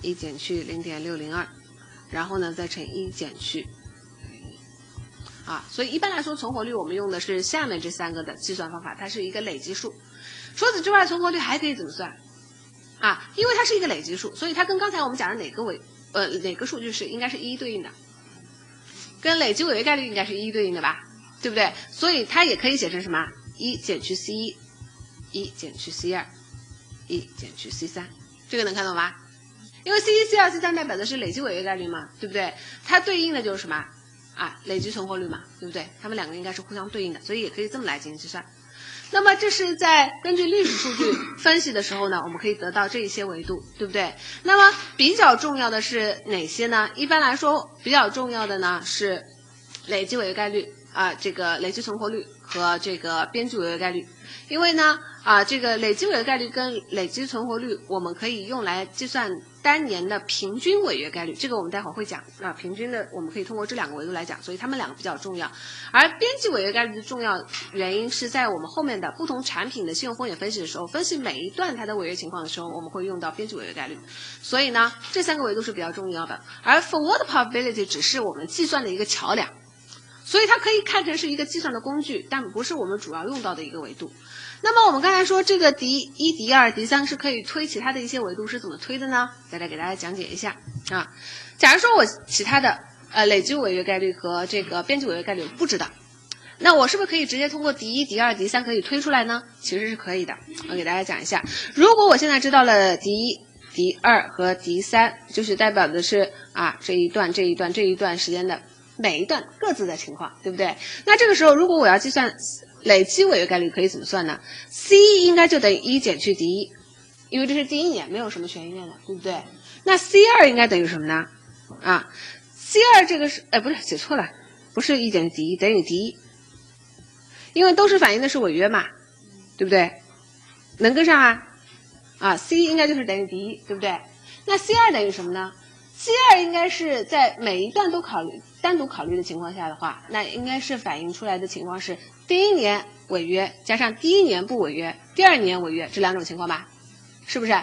一减去零点六零二，然后呢，再乘一减去。啊，所以一般来说，存活率我们用的是下面这三个的计算方法，它是一个累积数。除此之外，存活率还可以怎么算？啊，因为它是一个累积数，所以它跟刚才我们讲的哪个违呃哪个数据是应该是一一对应的，跟累积违约概率应该是一一对应的吧？对不对？所以它也可以写成什么？一减去 C 一，一减去 C 二，一减去 C 三，这个能看懂吗？因为 C 一、C 二、C 三代表的是累积违约概率嘛，对不对？它对应的就是什么？啊，累积存活率嘛，对不对？它们两个应该是互相对应的，所以也可以这么来进行计算。那么这是在根据历史数据分析的时候呢，我们可以得到这一些维度，对不对？那么比较重要的是哪些呢？一般来说，比较重要的呢是累积违约概率啊这个累计存活率和这个边际违约概率。因为呢，啊，这个累计违约概率跟累计存活率，我们可以用来计算单年的平均违约概率。这个我们待会儿会讲啊，平均的我们可以通过这两个维度来讲，所以它们两个比较重要。而边际违约概率的重要原因是在我们后面的不同产品的信用风险分析的时候，分析每一段它的违约情况的时候，我们会用到边际违约概率。所以呢，这三个维度是比较重要的。而 forward probability 只是我们计算的一个桥梁。所以它可以看成是一个计算的工具，但不是我们主要用到的一个维度。那么我们刚才说这个敌一、敌二、敌三是可以推其他的一些维度是怎么推的呢？再来给大家讲解一下啊。假如说我其他的呃累计违约概率和这个边际违约概率不知道，那我是不是可以直接通过敌一、敌二、敌三可以推出来呢？其实是可以的。我给大家讲一下，如果我现在知道了敌一、敌二和敌三，就是代表的是啊这一段、这一段、这一段时间的。每一段各自的情况，对不对？那这个时候，如果我要计算累积违约概率，可以怎么算呢？C 应该就等于一减去 D 一，因为这是第一年，没有什么悬念的，对不对？那 C 二应该等于什么呢？啊，C 二这个是，哎，不是写错了，不是一减 D 一，等于 D 一，因为都是反映的是违约嘛，对不对？能跟上啊？啊，C 应该就是等于 D 一，对不对？那 C 二等于什么呢？C 二应该是在每一段都考虑单独考虑的情况下的话，那应该是反映出来的情况是第一年违约加上第一年不违约，第二年违约这两种情况吧？是不是？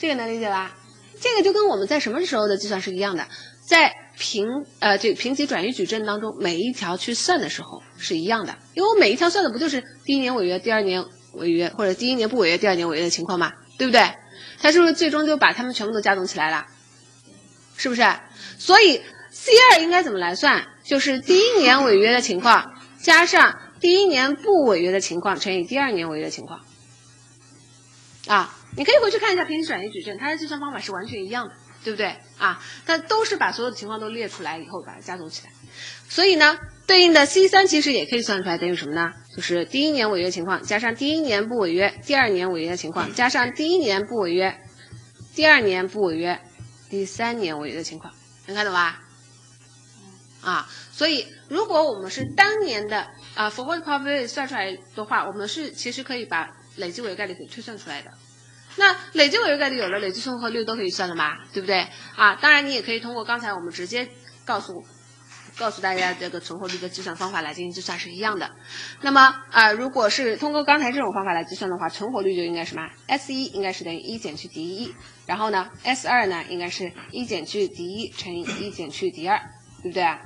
这个能理解吧？这个就跟我们在什么时候的计算是一样的，在评呃这评级转移矩阵当中每一条去算的时候是一样的，因为我每一条算的不就是第一年违约、第二年违约或者第一年不违约、第二年违约的情况嘛？对不对？它是不是最终就把它们全部都加总起来了？是不是？所以 C 二应该怎么来算？就是第一年违约的情况加上第一年不违约的情况乘以第二年违约的情况。啊，你可以回去看一下平行转移矩阵，它的计算方法是完全一样的，对不对？啊，它都是把所有的情况都列出来以后把它加总起来。所以呢，对应的 C 三其实也可以算出来等于什么呢？就是第一年违约情况加上第一年不违约，第二年违约的情况加上第一年不违约，第二年不违约。第三年违约的情况，能看懂吧？啊，所以如果我们是当年的啊 forward probability 算出来的话，我们是其实可以把累计违约概率给推算出来的。那累计违约概率有了，累计存活率都可以算了嘛？对不对？啊，当然你也可以通过刚才我们直接告诉。告诉大家这个存活率的计算方法来进行计算是一样的。那么啊，如果是通过刚才这种方法来计算的话，存活率就应该什么？S 一应该是等于一减去 D 一，然后呢，S 二呢应该是一减去 D 一乘以一减去 D 二，对不对啊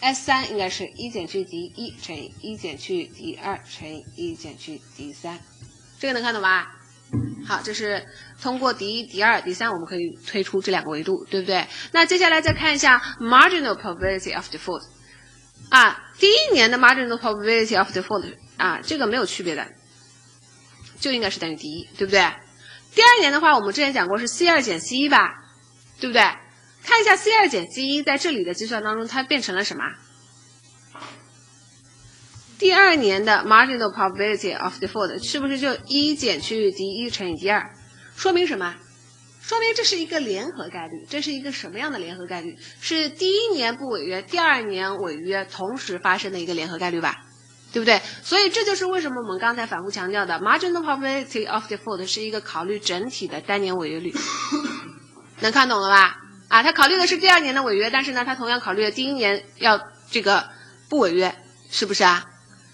？S 三应该是一减去 D 一乘以一减去 D 二乘以一减去 D 三，这个能看懂吧？好，这是通过第一、第二、第三，我们可以推出这两个维度，对不对？那接下来再看一下 marginal probability of default，啊，第一年的 marginal probability of default，啊，这个没有区别的，就应该是等于第一，对不对？第二年的话，我们之前讲过是 C 二减 C 一吧，对不对？看一下 C 二减 C 一在这里的计算当中，它变成了什么？第二年的 marginal probability of default 是不是就一减去 D 一乘以 D 二？说明什么？说明这是一个联合概率。这是一个什么样的联合概率？是第一年不违约，第二年违约同时发生的一个联合概率吧？对不对？所以这就是为什么我们刚才反复强调的 marginal probability of default 是一个考虑整体的单年违约率。能看懂了吧？啊，他考虑的是第二年的违约，但是呢，他同样考虑了第一年要这个不违约，是不是啊？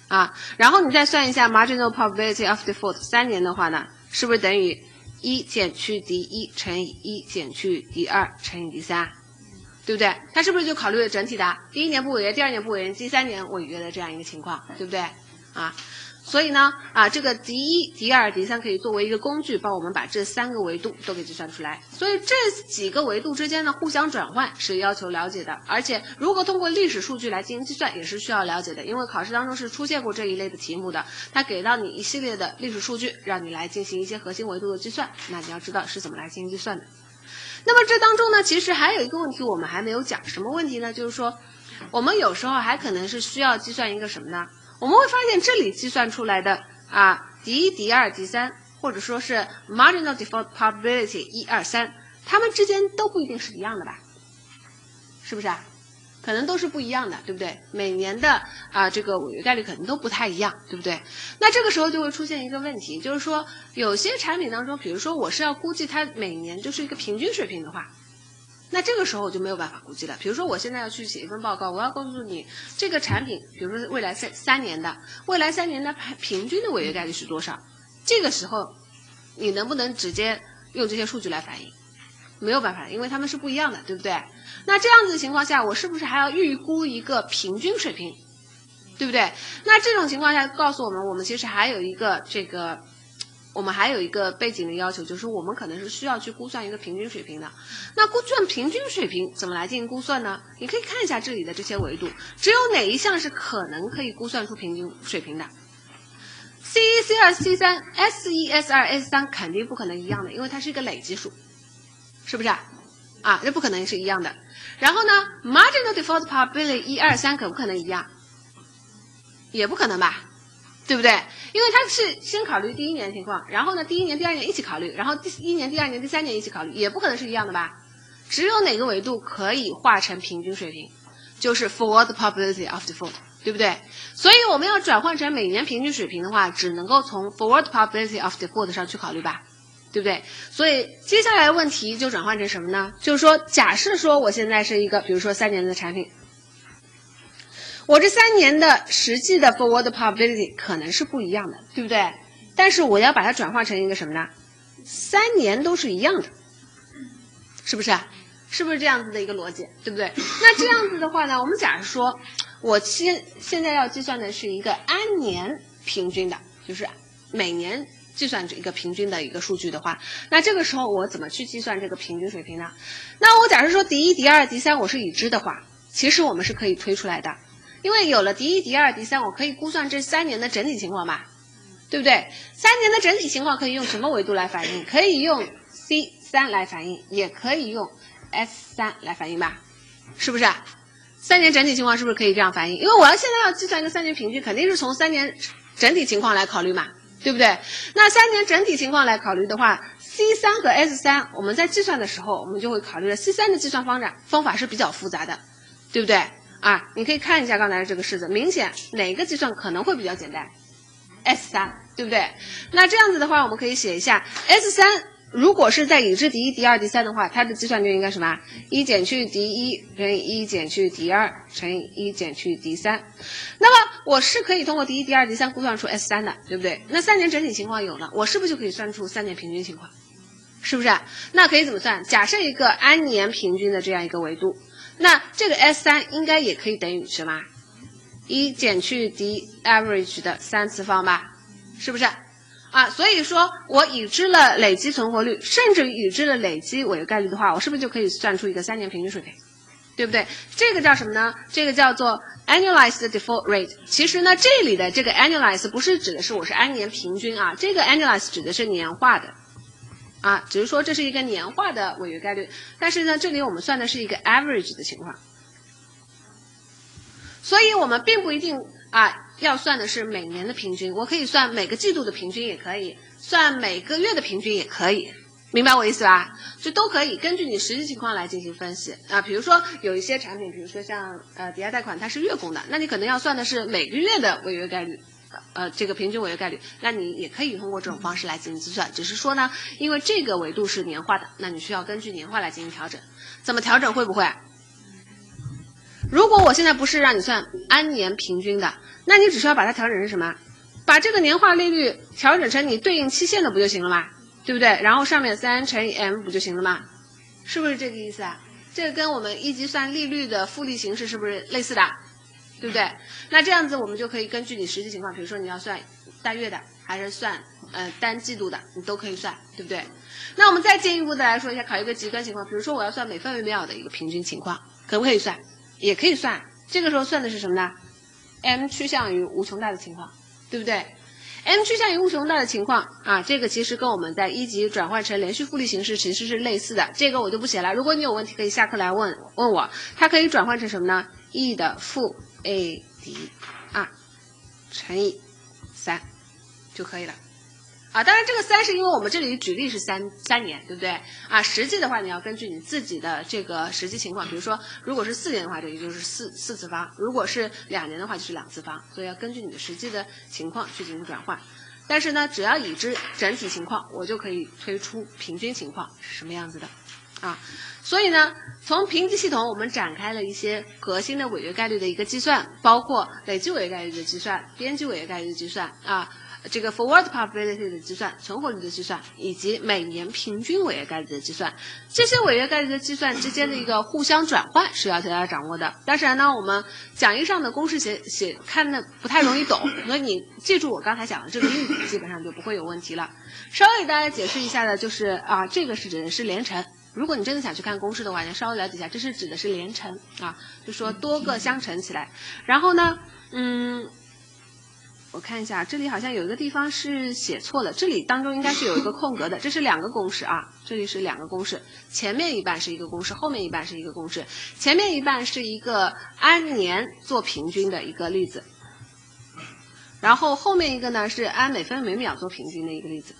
啊，然后你再算一下 marginal probability of default，三年的话呢，是不是等于一减去 D 一乘以一减去 D 二乘以 D 三，对不对？他是不是就考虑了整体的，第一年不违约，第二年不违约，第三年违约的这样一个情况，对不对？啊。所以呢，啊，这个第一、第二、第三可以作为一个工具，帮我们把这三个维度都给计算出来。所以这几个维度之间的互相转换是要求了解的，而且如何通过历史数据来进行计算也是需要了解的，因为考试当中是出现过这一类的题目的。它给到你一系列的历史数据，让你来进行一些核心维度的计算，那你要知道是怎么来进行计算的。那么这当中呢，其实还有一个问题我们还没有讲，什么问题呢？就是说，我们有时候还可能是需要计算一个什么呢？我们会发现这里计算出来的啊，D 一、D 二、D 三，或者说是 marginal default probability 一二三，它们之间都不一定是一样的吧？是不是啊？可能都是不一样的，对不对？每年的啊这个违约概率可能都不太一样，对不对？那这个时候就会出现一个问题，就是说有些产品当中，比如说我是要估计它每年就是一个平均水平的话，那这个时候我就没有办法估计了。比如说我现在要去写一份报告，我要告诉你这个产品，比如说未来三三年的未来三年的平均的违约概率是多少，这个时候你能不能直接用这些数据来反映？没有办法，因为它们是不一样的，对不对？那这样子的情况下，我是不是还要预估一个平均水平，对不对？那这种情况下，告诉我们，我们其实还有一个这个，我们还有一个背景的要求，就是我们可能是需要去估算一个平均水平的。那估算平均水平怎么来进行估算呢？你可以看一下这里的这些维度，只有哪一项是可能可以估算出平均水平的？C 一、C 二、C 三、S 一、S 二、S 三肯定不可能一样的，因为它是一个累积数。是不是啊？啊，这不可能是一样的。然后呢，marginal default probability 一二三可不可能一样？也不可能吧，对不对？因为它是先考虑第一年情况，然后呢，第一年、第二年一起考虑，然后第一年、第二年、第三年一起考虑，也不可能是一样的吧？只有哪个维度可以化成平均水平，就是 forward probability of default，对不对？所以我们要转换成每年平均水平的话，只能够从 forward probability of default 上去考虑吧。对不对？所以接下来问题就转换成什么呢？就是说，假设说我现在是一个，比如说三年的产品，我这三年的实际的 forward probability 可能是不一样的，对不对？但是我要把它转化成一个什么呢？三年都是一样的，是不是？是不是这样子的一个逻辑？对不对？那这样子的话呢，我们假如说，我现现在要计算的是一个按年平均的，就是每年。计算这一个平均的一个数据的话，那这个时候我怎么去计算这个平均水平呢？那我假设说第一、第二、第三我是已知的话，其实我们是可以推出来的，因为有了第一、第二、第三，我可以估算这三年的整体情况吧，对不对？三年的整体情况可以用什么维度来反映？可以用 C 三来反映，也可以用 S 三来反映吧？是不是？三年整体情况是不是可以这样反映？因为我要现在要计算一个三年平均，肯定是从三年整体情况来考虑嘛。对不对？那三年整体情况来考虑的话，C 三和 S 三，我们在计算的时候，我们就会考虑了 C 三的计算方法方法是比较复杂的，对不对？啊，你可以看一下刚才的这个式子，明显哪个计算可能会比较简单？S 三，对不对？那这样子的话，我们可以写一下 S 三。如果是在已知第一、第二、第三的话，它的计算就应该什么？一减去第一乘以一减去第二乘以一减去第三。那么我是可以通过第一、第二、第三估算出 S 三的，对不对？那三年整体情况有了，我是不是就可以算出三年平均情况？是不是？那可以怎么算？假设一个按年平均的这样一个维度，那这个 S 三应该也可以等于什么？一减去 D average 的三次方吧？是不是？啊，所以说我已知了累积存活率，甚至于已知了累积违约概率的话，我是不是就可以算出一个三年平均水平，对不对？这个叫什么呢？这个叫做 annualized default rate。其实呢，这里的这个 annualized 不是指的是我是按年平均啊，这个 annualized 指的是年化的，啊，只是说这是一个年化的违约概率。但是呢，这里我们算的是一个 average 的情况，所以我们并不一定啊。要算的是每年的平均，我可以算每个季度的平均，也可以算每个月的平均，也可以，明白我意思吧？就都可以根据你实际情况来进行分析啊。比如说有一些产品，比如说像呃抵押贷款，它是月供的，那你可能要算的是每个月的违约概率，呃这个平均违约概率，那你也可以通过这种方式来进行计算。只是说呢，因为这个维度是年化的，那你需要根据年化来进行调整。怎么调整？会不会？如果我现在不是让你算按年平均的。那你只需要把它调整成什么？把这个年化利率调整成你对应期限的不就行了吗？对不对？然后上面三乘以 m 不就行了吗？是不是这个意思啊？这个跟我们一级算利率的复利形式是不是类似的？对不对？那这样子我们就可以根据你实际情况，比如说你要算单月的，还是算呃单季度的，你都可以算，对不对？那我们再进一步的来说一下，考一个极端情况，比如说我要算每分每秒的一个平均情况，可不可以算？也可以算。这个时候算的是什么呢？m 趋向于无穷大的情况，对不对？m 趋向于无穷大的情况啊，这个其实跟我们在一级转换成连续复利形式其实是类似的，这个我就不写了。如果你有问题，可以下课来问问我。它可以转换成什么呢？e 的负 a d r 乘以三就可以了。啊，当然这个三是因为我们这里举例是三三年，对不对？啊，实际的话你要根据你自己的这个实际情况，比如说如果是四年的话，这也就是四四次方；如果是两年的话，就是两次方。所以要根据你的实际的情况去进行转换。但是呢，只要已知整体情况，我就可以推出平均情况是什么样子的，啊。所以呢，从评级系统我们展开了一些核心的违约概率的一个计算，包括累计违约概率的计算、边际违约概率的计算啊。这个 forward probability 的计算、存活率的计算，以及每年平均违约概率的计算，这些违约概率的计算之间的一个互相转换是要求大家掌握的。当然呢，我们讲义上的公式写写看的不太容易懂，所以你记住我刚才讲的这个例子，基本上就不会有问题了。稍微给大家解释一下的，就是啊，这个是指的是连乘。如果你真的想去看公式的话，你稍微了解一下，这是指的是连乘啊，就说多个相乘起来。然后呢，嗯。我看一下，这里好像有一个地方是写错了，这里当中应该是有一个空格的，这是两个公式啊，这里是两个公式，前面一半是一个公式，后面一半是一个公式，前面一半是一个按年做平均的一个例子，然后后面一个呢是按每分每秒做平均的一个例子，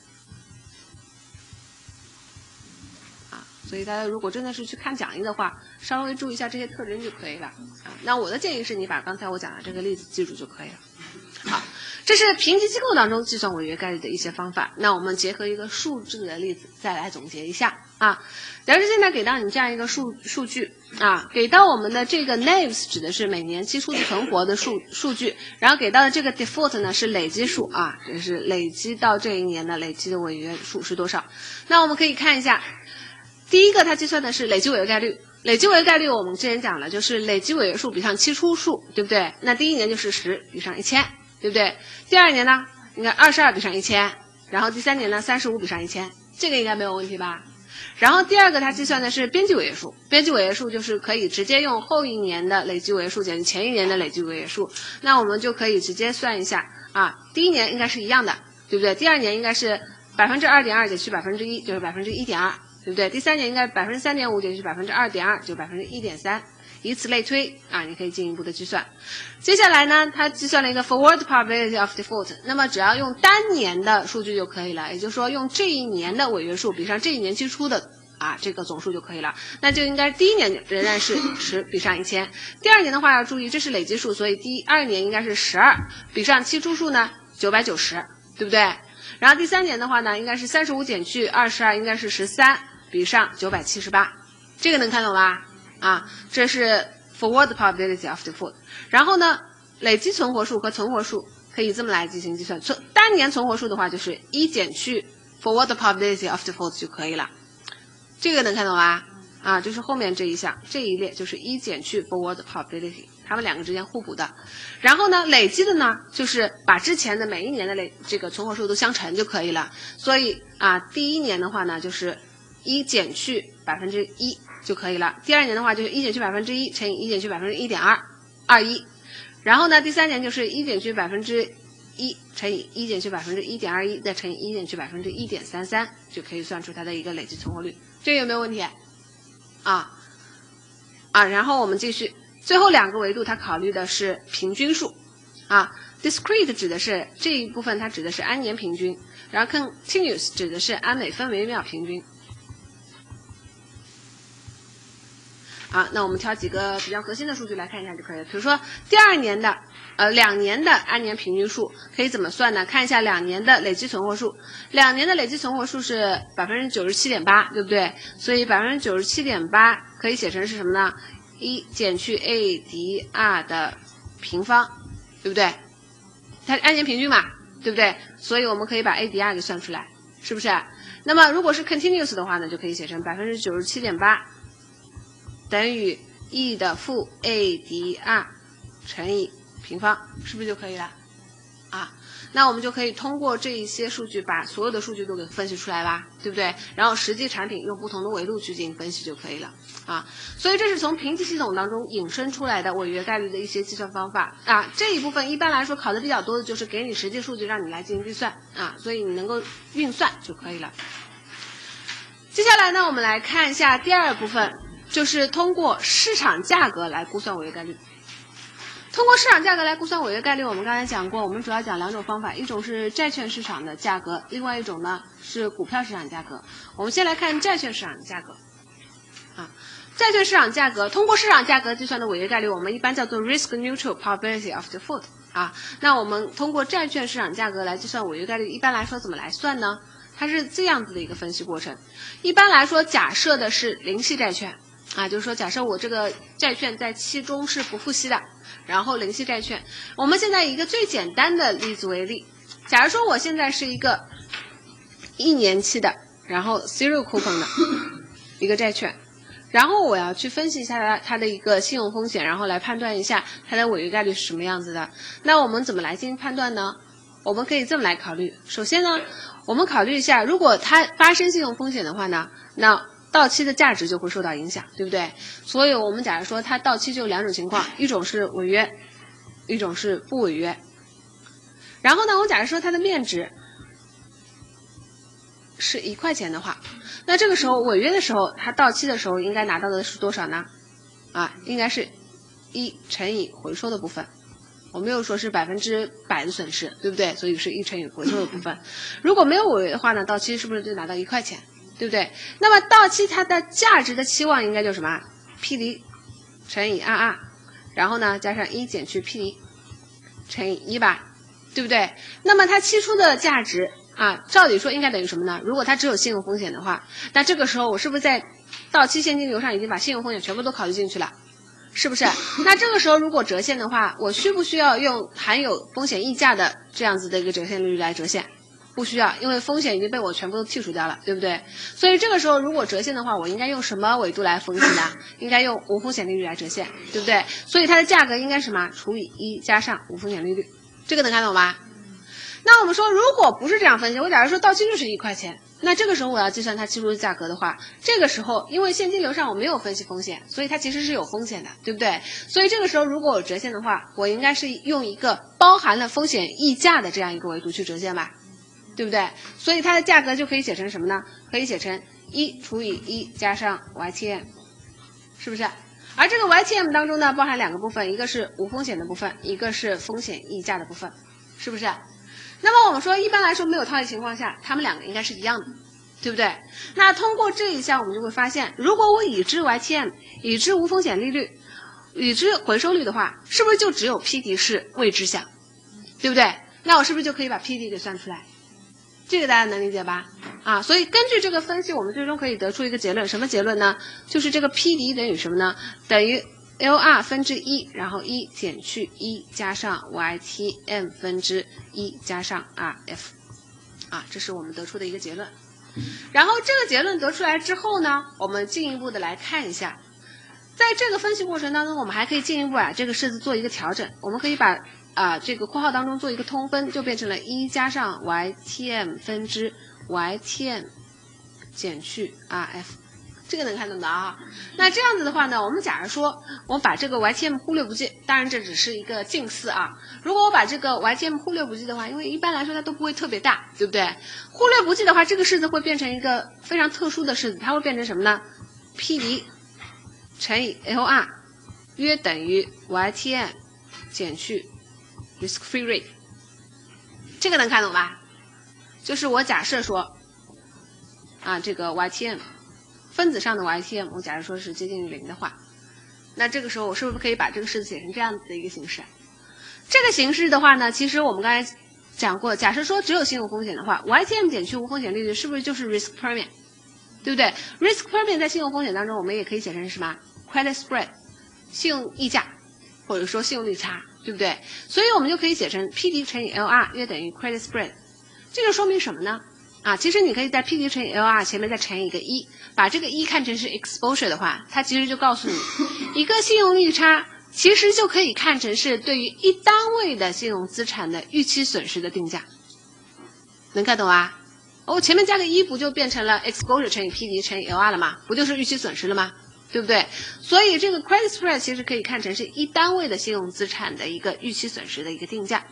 所以大家如果真的是去看讲义的话，稍微注意一下这些特征就可以了啊。那我的建议是你把刚才我讲的这个例子记住就可以了，好。这是评级机构当中计算违约概率的一些方法。那我们结合一个数字的例子，再来总结一下啊。假如现在给到你这样一个数数据啊，给到我们的这个 naves 指的是每年期初的存活的数数据，然后给到的这个 default 呢是累积数啊，这是累积到这一年的累积的违约数是多少？那我们可以看一下，第一个它计算的是累积违约概率。累积违约概率我们之前讲了，就是累积违约数比上期初数，对不对？那第一年就是十比上一千。对不对？第二年呢，应该二十二比上一千，然后第三年呢，三十五比上一千，这个应该没有问题吧？然后第二个它计算的是边际违约数，边际违约数就是可以直接用后一年的累计违约数减去前一年的累计违约数，那我们就可以直接算一下啊，第一年应该是一样的，对不对？第二年应该是百分之二点二减去百分之一，就是百分之一点二，对不对？第三年应该百分之三点五减去百分之二点二，就百分之一点三。以此类推啊，你可以进一步的计算。接下来呢，它计算了一个 forward probability of default。那么只要用单年的数据就可以了，也就是说用这一年的违约数比上这一年期初的啊这个总数就可以了。那就应该第一年仍然是 十比上一千，第二年的话要注意这是累计数，所以第二年应该是十二比上期初数呢九百九十，对不对？然后第三年的话呢，应该是三十五减去二十二，应该是十三比上九百七十八，这个能看懂吧？啊，这是 forward probability of default。然后呢，累积存活数和存活数可以这么来进行计算。存单年存活数的话，就是一减去 forward probability of default 就可以了。这个能看懂吧？啊，就是后面这一项这一列就是一减去 forward probability，它们两个之间互补的。然后呢，累积的呢，就是把之前的每一年的累这个存活数都相乘就可以了。所以啊，第一年的话呢，就是一减去百分之一。就可以了。第二年的话就是一减去百分之一乘以一减去百分之一点二二一，然后呢，第三年就是一减去百分之一乘以一减去百分之一点二一，再乘以一减去百分之一点三三，就可以算出它的一个累计存活率。这有没有问题？啊啊，然后我们继续，最后两个维度它考虑的是平均数啊，discrete 指的是这一部分它指的是按年平均，然后 continuous 指的是按每分每秒平均。啊，那我们挑几个比较核心的数据来看一下就可以了。比如说第二年的，呃，两年的按年平均数可以怎么算呢？看一下两年的累计存活数，两年的累计存活数是百分之九十七点八，对不对？所以百分之九十七点八可以写成是什么呢？一减去 ADR 的平方，对不对？它按年平均嘛，对不对？所以我们可以把 ADR 给算出来，是不是？那么如果是 continuous 的话呢，就可以写成百分之九十七点八。等于 e 的负 ADR 乘以平方，是不是就可以了？啊，那我们就可以通过这一些数据，把所有的数据都给分析出来吧，对不对？然后实际产品用不同的维度去进行分析就可以了。啊，所以这是从评级系统当中引申出来的违约概率的一些计算方法。啊，这一部分一般来说考的比较多的就是给你实际数据让你来进行计算。啊，所以你能够运算就可以了。接下来呢，我们来看一下第二部分。就是通过市场价格来估算违约概率。通过市场价格来估算违约概率，我们刚才讲过，我们主要讲两种方法，一种是债券市场的价格，另外一种呢是股票市场价格。我们先来看债券市场的价格。啊，债券市场价格通过市场价格计算的违约概率，我们一般叫做 risk neutral probability of default。啊，那我们通过债券市场价格来计算违约概率，一般来说怎么来算呢？它是这样子的一个分析过程。一般来说，假设的是零息债券。啊，就是说，假设我这个债券在期中是不付息的，然后零息债券，我们现在一个最简单的例子为例，假如说我现在是一个一年期的，然后 zero coupon 的一个债券，然后我要去分析一下它它的一个信用风险，然后来判断一下它的违约概率是什么样子的。那我们怎么来进行判断呢？我们可以这么来考虑，首先呢，我们考虑一下，如果它发生信用风险的话呢，那到期的价值就会受到影响，对不对？所以我们假如说它到期就两种情况，一种是违约，一种是不违约。然后呢，我假如说它的面值是一块钱的话，那这个时候违约的时候，它到期的时候应该拿到的是多少呢？啊，应该是一乘以回收的部分。我没有说是百分之百的损失，对不对？所以是一乘以回收的部分。如果没有违约的话呢，到期是不是就拿到一块钱？对不对？那么到期它的价值的期望应该就是什么？P D 乘以 R R，然后呢加上一减去 P D 乘以一吧，对不对？那么它期初的价值啊，照理说应该等于什么呢？如果它只有信用风险的话，那这个时候我是不是在到期现金流上已经把信用风险全部都考虑进去了？是不是？那这个时候如果折现的话，我需不需要用含有风险溢价的这样子的一个折现率来折现？不需要，因为风险已经被我全部都剔除掉了，对不对？所以这个时候如果折现的话，我应该用什么维度来分析呢？应该用无风险利率来折现，对不对？所以它的价格应该什么？除以一加上无风险利率，这个能看懂吗？那我们说，如果不是这样分析，我假如说到期就是一块钱，那这个时候我要计算它期初的价格的话，这个时候因为现金流上我没有分析风险，所以它其实是有风险的，对不对？所以这个时候如果我折现的话，我应该是用一个包含了风险溢价的这样一个维度去折现吧。对不对？所以它的价格就可以写成什么呢？可以写成一除以一加上 YTM，是不是？而这个 YTM 当中呢，包含两个部分，一个是无风险的部分，一个是风险溢价的部分，是不是？那么我们说，一般来说没有套利情况下，它们两个应该是一样的，对不对？那通过这一项，我们就会发现，如果我已知 YTM，已知无风险利率，已知回收率的话，是不是就只有 PD 是未知项，对不对？那我是不是就可以把 PD 给算出来？这个大家能理解吧？啊，所以根据这个分析，我们最终可以得出一个结论，什么结论呢？就是这个 P D 等于什么呢？等于 L R 分之一，然后一减去一加上 Y T M 分之一加上 R F，啊，这是我们得出的一个结论。然后这个结论得出来之后呢，我们进一步的来看一下，在这个分析过程当中，我们还可以进一步把这个式子做一个调整，我们可以把。啊，这个括号当中做一个通分，就变成了一加上 YTM 分之 YTM 减去 RF，这个能看懂的啊？那这样子的话呢，我们假如说我把这个 YTM 忽略不计，当然这只是一个近似啊。如果我把这个 YTM 忽略不计的话，因为一般来说它都不会特别大，对不对？忽略不计的话，这个式子会变成一个非常特殊的式子，它会变成什么呢？PD 乘以 LR 约等于 YTM 减去。Risk-free rate，这个能看懂吧？就是我假设说，啊，这个 YTM 分子上的 YTM，我假如说是接近于零的话，那这个时候我是不是可以把这个式子写成这样子的一个形式？这个形式的话呢，其实我们刚才讲过，假设说只有信用风险的话，YTM 减去无风险利率是不是就是 risk premium？对不对？risk premium 在信用风险当中，我们也可以写成什么？credit spread，信用溢价，或者说信用利差。对不对？所以我们就可以写成 P D 乘以 L R 约等于 credit spread，这就说明什么呢？啊，其实你可以在 P D 乘以 L R 前面再乘以一个一，把这个一看成是 exposure 的话，它其实就告诉你，一个信用利差其实就可以看成是对于一单位的信用资产的预期损失的定价，能看懂啊？哦前面加个一不就变成了 exposure 乘以 P D 乘以 L R 了吗？不就是预期损失了吗？对不对？所以这个 credit spread 其实可以看成是一单位的信用资产的一个预期损失的一个定价。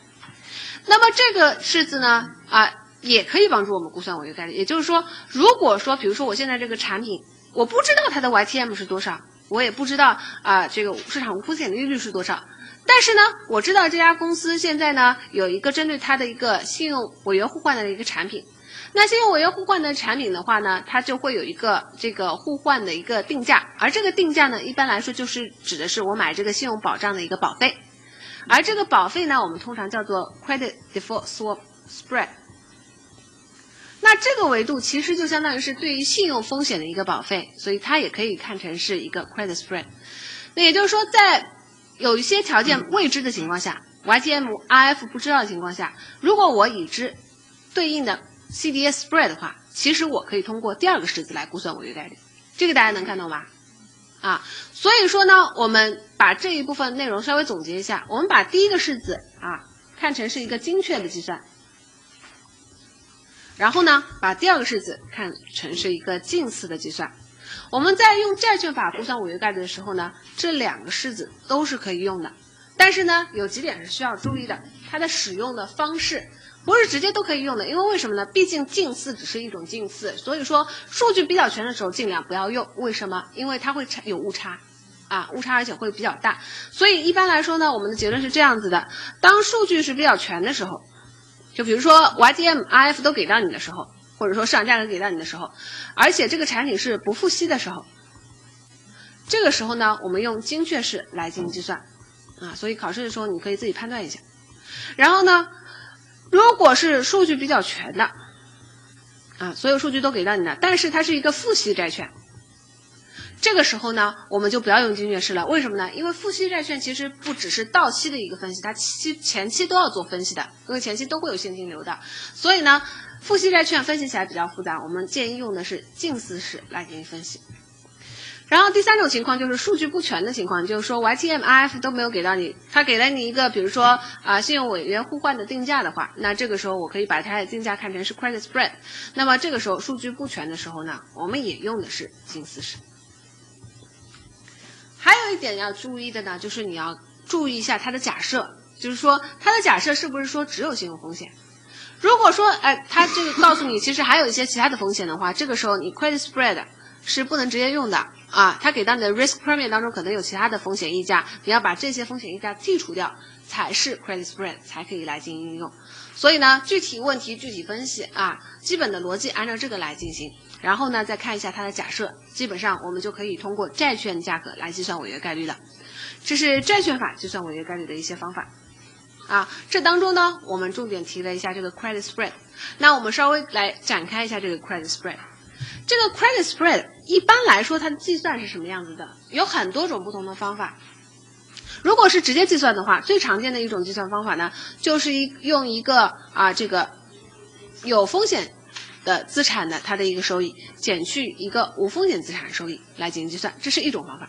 那么这个式子呢，啊，也可以帮助我们估算违约概率。也就是说，如果说，比如说我现在这个产品，我不知道它的 YTM 是多少，我也不知道啊，这个市场无风险利率是多少，但是呢，我知道这家公司现在呢有一个针对它的一个信用违约互换的一个产品。那信用违约互换的产品的话呢，它就会有一个这个互换的一个定价，而这个定价呢，一般来说就是指的是我买这个信用保障的一个保费，而这个保费呢，我们通常叫做 credit default swap spread。那这个维度其实就相当于是对于信用风险的一个保费，所以它也可以看成是一个 credit spread。那也就是说，在有一些条件未知的情况下，YTM RF 不知道的情况下，如果我已知对应的 CDS spread 的话，其实我可以通过第二个式子来估算违约概率，这个大家能看懂吗？啊，所以说呢，我们把这一部分内容稍微总结一下，我们把第一个式子啊看成是一个精确的计算，然后呢，把第二个式子看成是一个近似的计算。我们在用债券法估算违约概率的时候呢，这两个式子都是可以用的，但是呢，有几点是需要注意的，它的使用的方式。不是直接都可以用的，因为为什么呢？毕竟近似只是一种近似，所以说数据比较全的时候尽量不要用。为什么？因为它会产有误差，啊，误差而且会比较大。所以一般来说呢，我们的结论是这样子的：当数据是比较全的时候，就比如说 YTM、RF 都给到你的时候，或者说市场价格给到你的时候，而且这个产品是不付息的时候，这个时候呢，我们用精确式来进行计算，啊，所以考试的时候你可以自己判断一下。然后呢？如果是数据比较全的，啊，所有数据都给到你了，但是它是一个付息债券，这个时候呢，我们就不要用精确式了。为什么呢？因为付息债券其实不只是到期的一个分析，它期前期都要做分析的，因为前期都会有现金流的，所以呢，付息债券分析起来比较复杂，我们建议用的是近似式来进行分析。然后第三种情况就是数据不全的情况，就是说 YTM、RF 都没有给到你，他给了你一个，比如说啊信用违约互换的定价的话，那这个时候我可以把它的定价看成是 credit spread。那么这个时候数据不全的时候呢，我们也用的是近似式。还有一点要注意的呢，就是你要注意一下它的假设，就是说它的假设是不是说只有信用风险？如果说哎，它这个告诉你其实还有一些其他的风险的话，这个时候你 credit spread 是不能直接用的。啊，它给到你的 risk premium 当中可能有其他的风险溢价，你要把这些风险溢价剔除掉，才是 credit spread 才可以来进行应用。所以呢，具体问题具体分析啊，基本的逻辑按照这个来进行，然后呢再看一下它的假设，基本上我们就可以通过债券价格来计算违约概率了。这是债券法计算违约概率的一些方法。啊，这当中呢，我们重点提了一下这个 credit spread，那我们稍微来展开一下这个 credit spread。这个 credit spread 一般来说它的计算是什么样子的？有很多种不同的方法。如果是直接计算的话，最常见的一种计算方法呢，就是一用一个啊这个有风险的资产的它的一个收益减去一个无风险资产收益来进行计算，这是一种方法。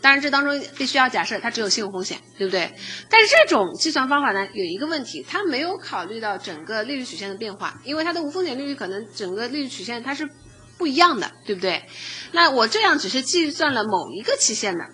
当然这当中必须要假设它只有信用风险，对不对？但是这种计算方法呢有一个问题，它没有考虑到整个利率曲线的变化，因为它的无风险利率可能整个利率曲线它是。不一样的，对不对？那我这样只是计算了某一个期限的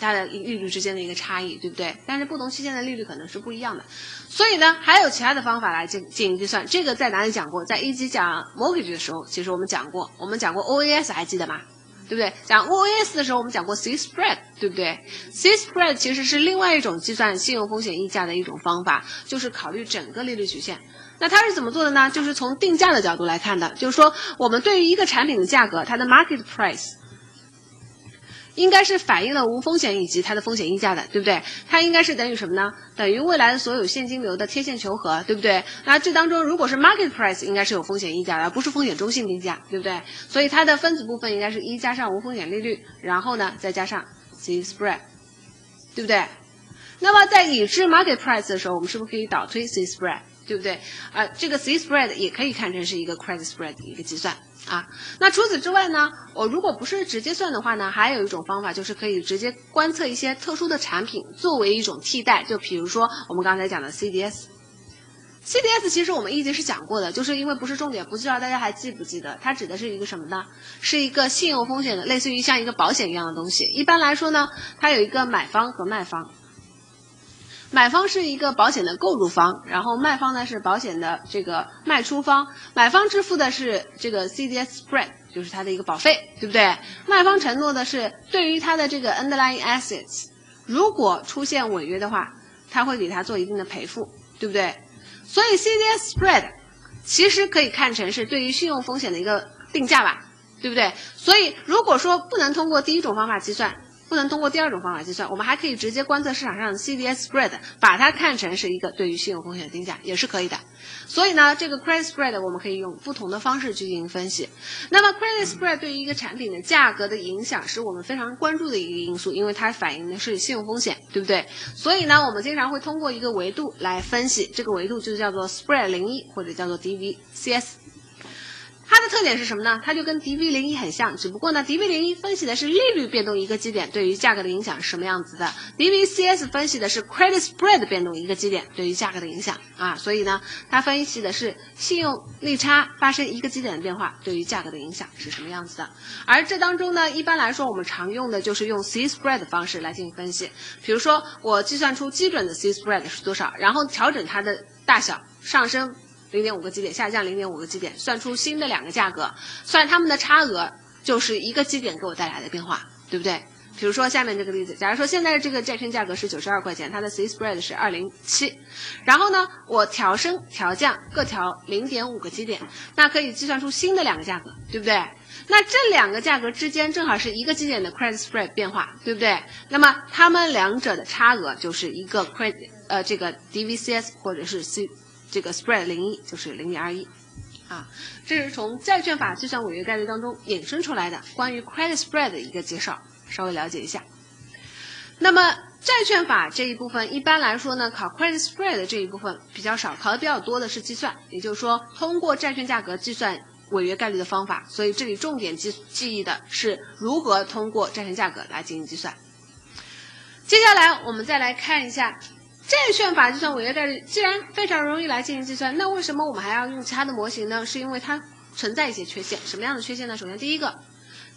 它的利率之间的一个差异，对不对？但是不同期限的利率可能是不一样的，所以呢，还有其他的方法来进进行计算。这个在哪里讲过？在一级讲 mortgage 的时候，其实我们讲过，我们讲过 OAS，还记得吗？对不对？讲 OAS 的时候，我们讲过 C spread，对不对？C spread 其实是另外一种计算信用风险溢价的一种方法，就是考虑整个利率曲线。那它是怎么做的呢？就是从定价的角度来看的，就是说我们对于一个产品的价格，它的 market price 应该是反映了无风险以及它的风险溢价的，对不对？它应该是等于什么呢？等于未来的所有现金流的贴现求和，对不对？那这当中如果是 market price，应该是有风险溢价的，不是风险中性定价，对不对？所以它的分子部分应该是一加上无风险利率，然后呢再加上 C spread，对不对？那么在已知 market price 的时候，我们是不是可以导推 C spread？对不对？啊，这个 C spread 也可以看成是一个 credit spread 一个计算啊。那除此之外呢，我如果不是直接算的话呢，还有一种方法就是可以直接观测一些特殊的产品作为一种替代。就比如说我们刚才讲的 CDS。CDS 其实我们一直是讲过的，就是因为不是重点，不知道大家还记不记得？它指的是一个什么呢？是一个信用风险的，类似于像一个保险一样的东西。一般来说呢，它有一个买方和卖方。买方是一个保险的购入方，然后卖方呢是保险的这个卖出方。买方支付的是这个 CDS spread，就是它的一个保费，对不对？卖方承诺的是对于它的这个 underlying assets，如果出现违约的话，他会给他做一定的赔付，对不对？所以 CDS spread 其实可以看成是对于信用风险的一个定价吧，对不对？所以如果说不能通过第一种方法计算。不能通过第二种方法计算，我们还可以直接观测市场上的 CDS spread，把它看成是一个对于信用风险的定价，也是可以的。所以呢，这个 credit spread 我们可以用不同的方式去进行分析。那么 credit spread 对于一个产品的价格的影响是我们非常关注的一个因素，因为它反映的是信用风险，对不对？所以呢，我们经常会通过一个维度来分析，这个维度就叫做 spread 零一或者叫做 DVCS。它的特点是什么呢？它就跟 DV 零一很像，只不过呢，DV 零一分析的是利率变动一个基点对于价格的影响是什么样子的，DVCS 分析的是 credit spread 变动一个基点对于价格的影响啊，所以呢，它分析的是信用利差发生一个基点的变化对于价格的影响是什么样子的。而这当中呢，一般来说我们常用的就是用 C spread 的方式来进行分析，比如说我计算出基准的 C spread 是多少，然后调整它的大小上升。零点五个基点下降零点五个基点，算出新的两个价格，算它们的差额就是一个基点给我带来的变化，对不对？比如说下面这个例子，假如说现在的这个债券价格是九十二块钱，它的 C spread 是二零七，然后呢，我调升调降各调零点五个基点，那可以计算出新的两个价格，对不对？那这两个价格之间正好是一个基点的 credit spread 变化，对不对？那么它们两者的差额就是一个 credit 呃这个 DVCS 或者是 C。这个 spread 零一就是零点二一，啊，这是从债券法计算违约概率当中衍生出来的关于 credit spread 的一个介绍，稍微了解一下。那么债券法这一部分一般来说呢，考 credit spread 的这一部分比较少，考的比较多的是计算，也就是说通过债券价格计算违约概率的方法。所以这里重点记记忆的是如何通过债券价格来进行计算。接下来我们再来看一下。债券法计算违约概率，既然非常容易来进行计算，那为什么我们还要用其他的模型呢？是因为它存在一些缺陷。什么样的缺陷呢？首先，第一个，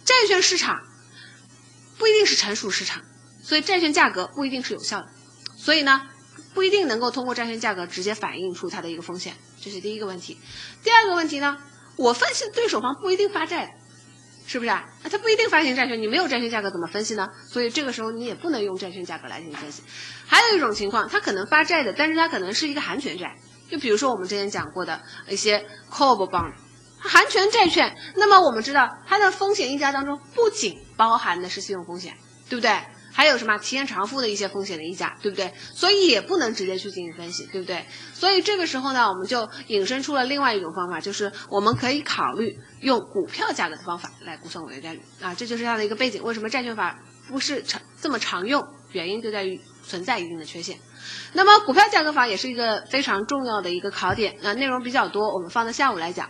债券市场不一定是成熟市场，所以债券价格不一定是有效的，所以呢，不一定能够通过债券价格直接反映出它的一个风险，这是第一个问题。第二个问题呢，我分析的对手方不一定发债。是不是啊？它不一定发行债券，你没有债券价格怎么分析呢？所以这个时候你也不能用债券价格来进行分析。还有一种情况，它可能发债的，但是它可能是一个含权债，就比如说我们之前讲过的一些 call bond，含权债券。那么我们知道它的风险溢价当中不仅包含的是信用风险，对不对？还有什么提前偿付的一些风险的溢价，对不对？所以也不能直接去进行分析，对不对？所以这个时候呢，我们就引申出了另外一种方法，就是我们可以考虑用股票价格的方法来估算违约概率啊，这就是它的一个背景。为什么债券法不是常这么常用？原因就在于存在一定的缺陷。那么股票价格法也是一个非常重要的一个考点啊，内容比较多，我们放在下午来讲。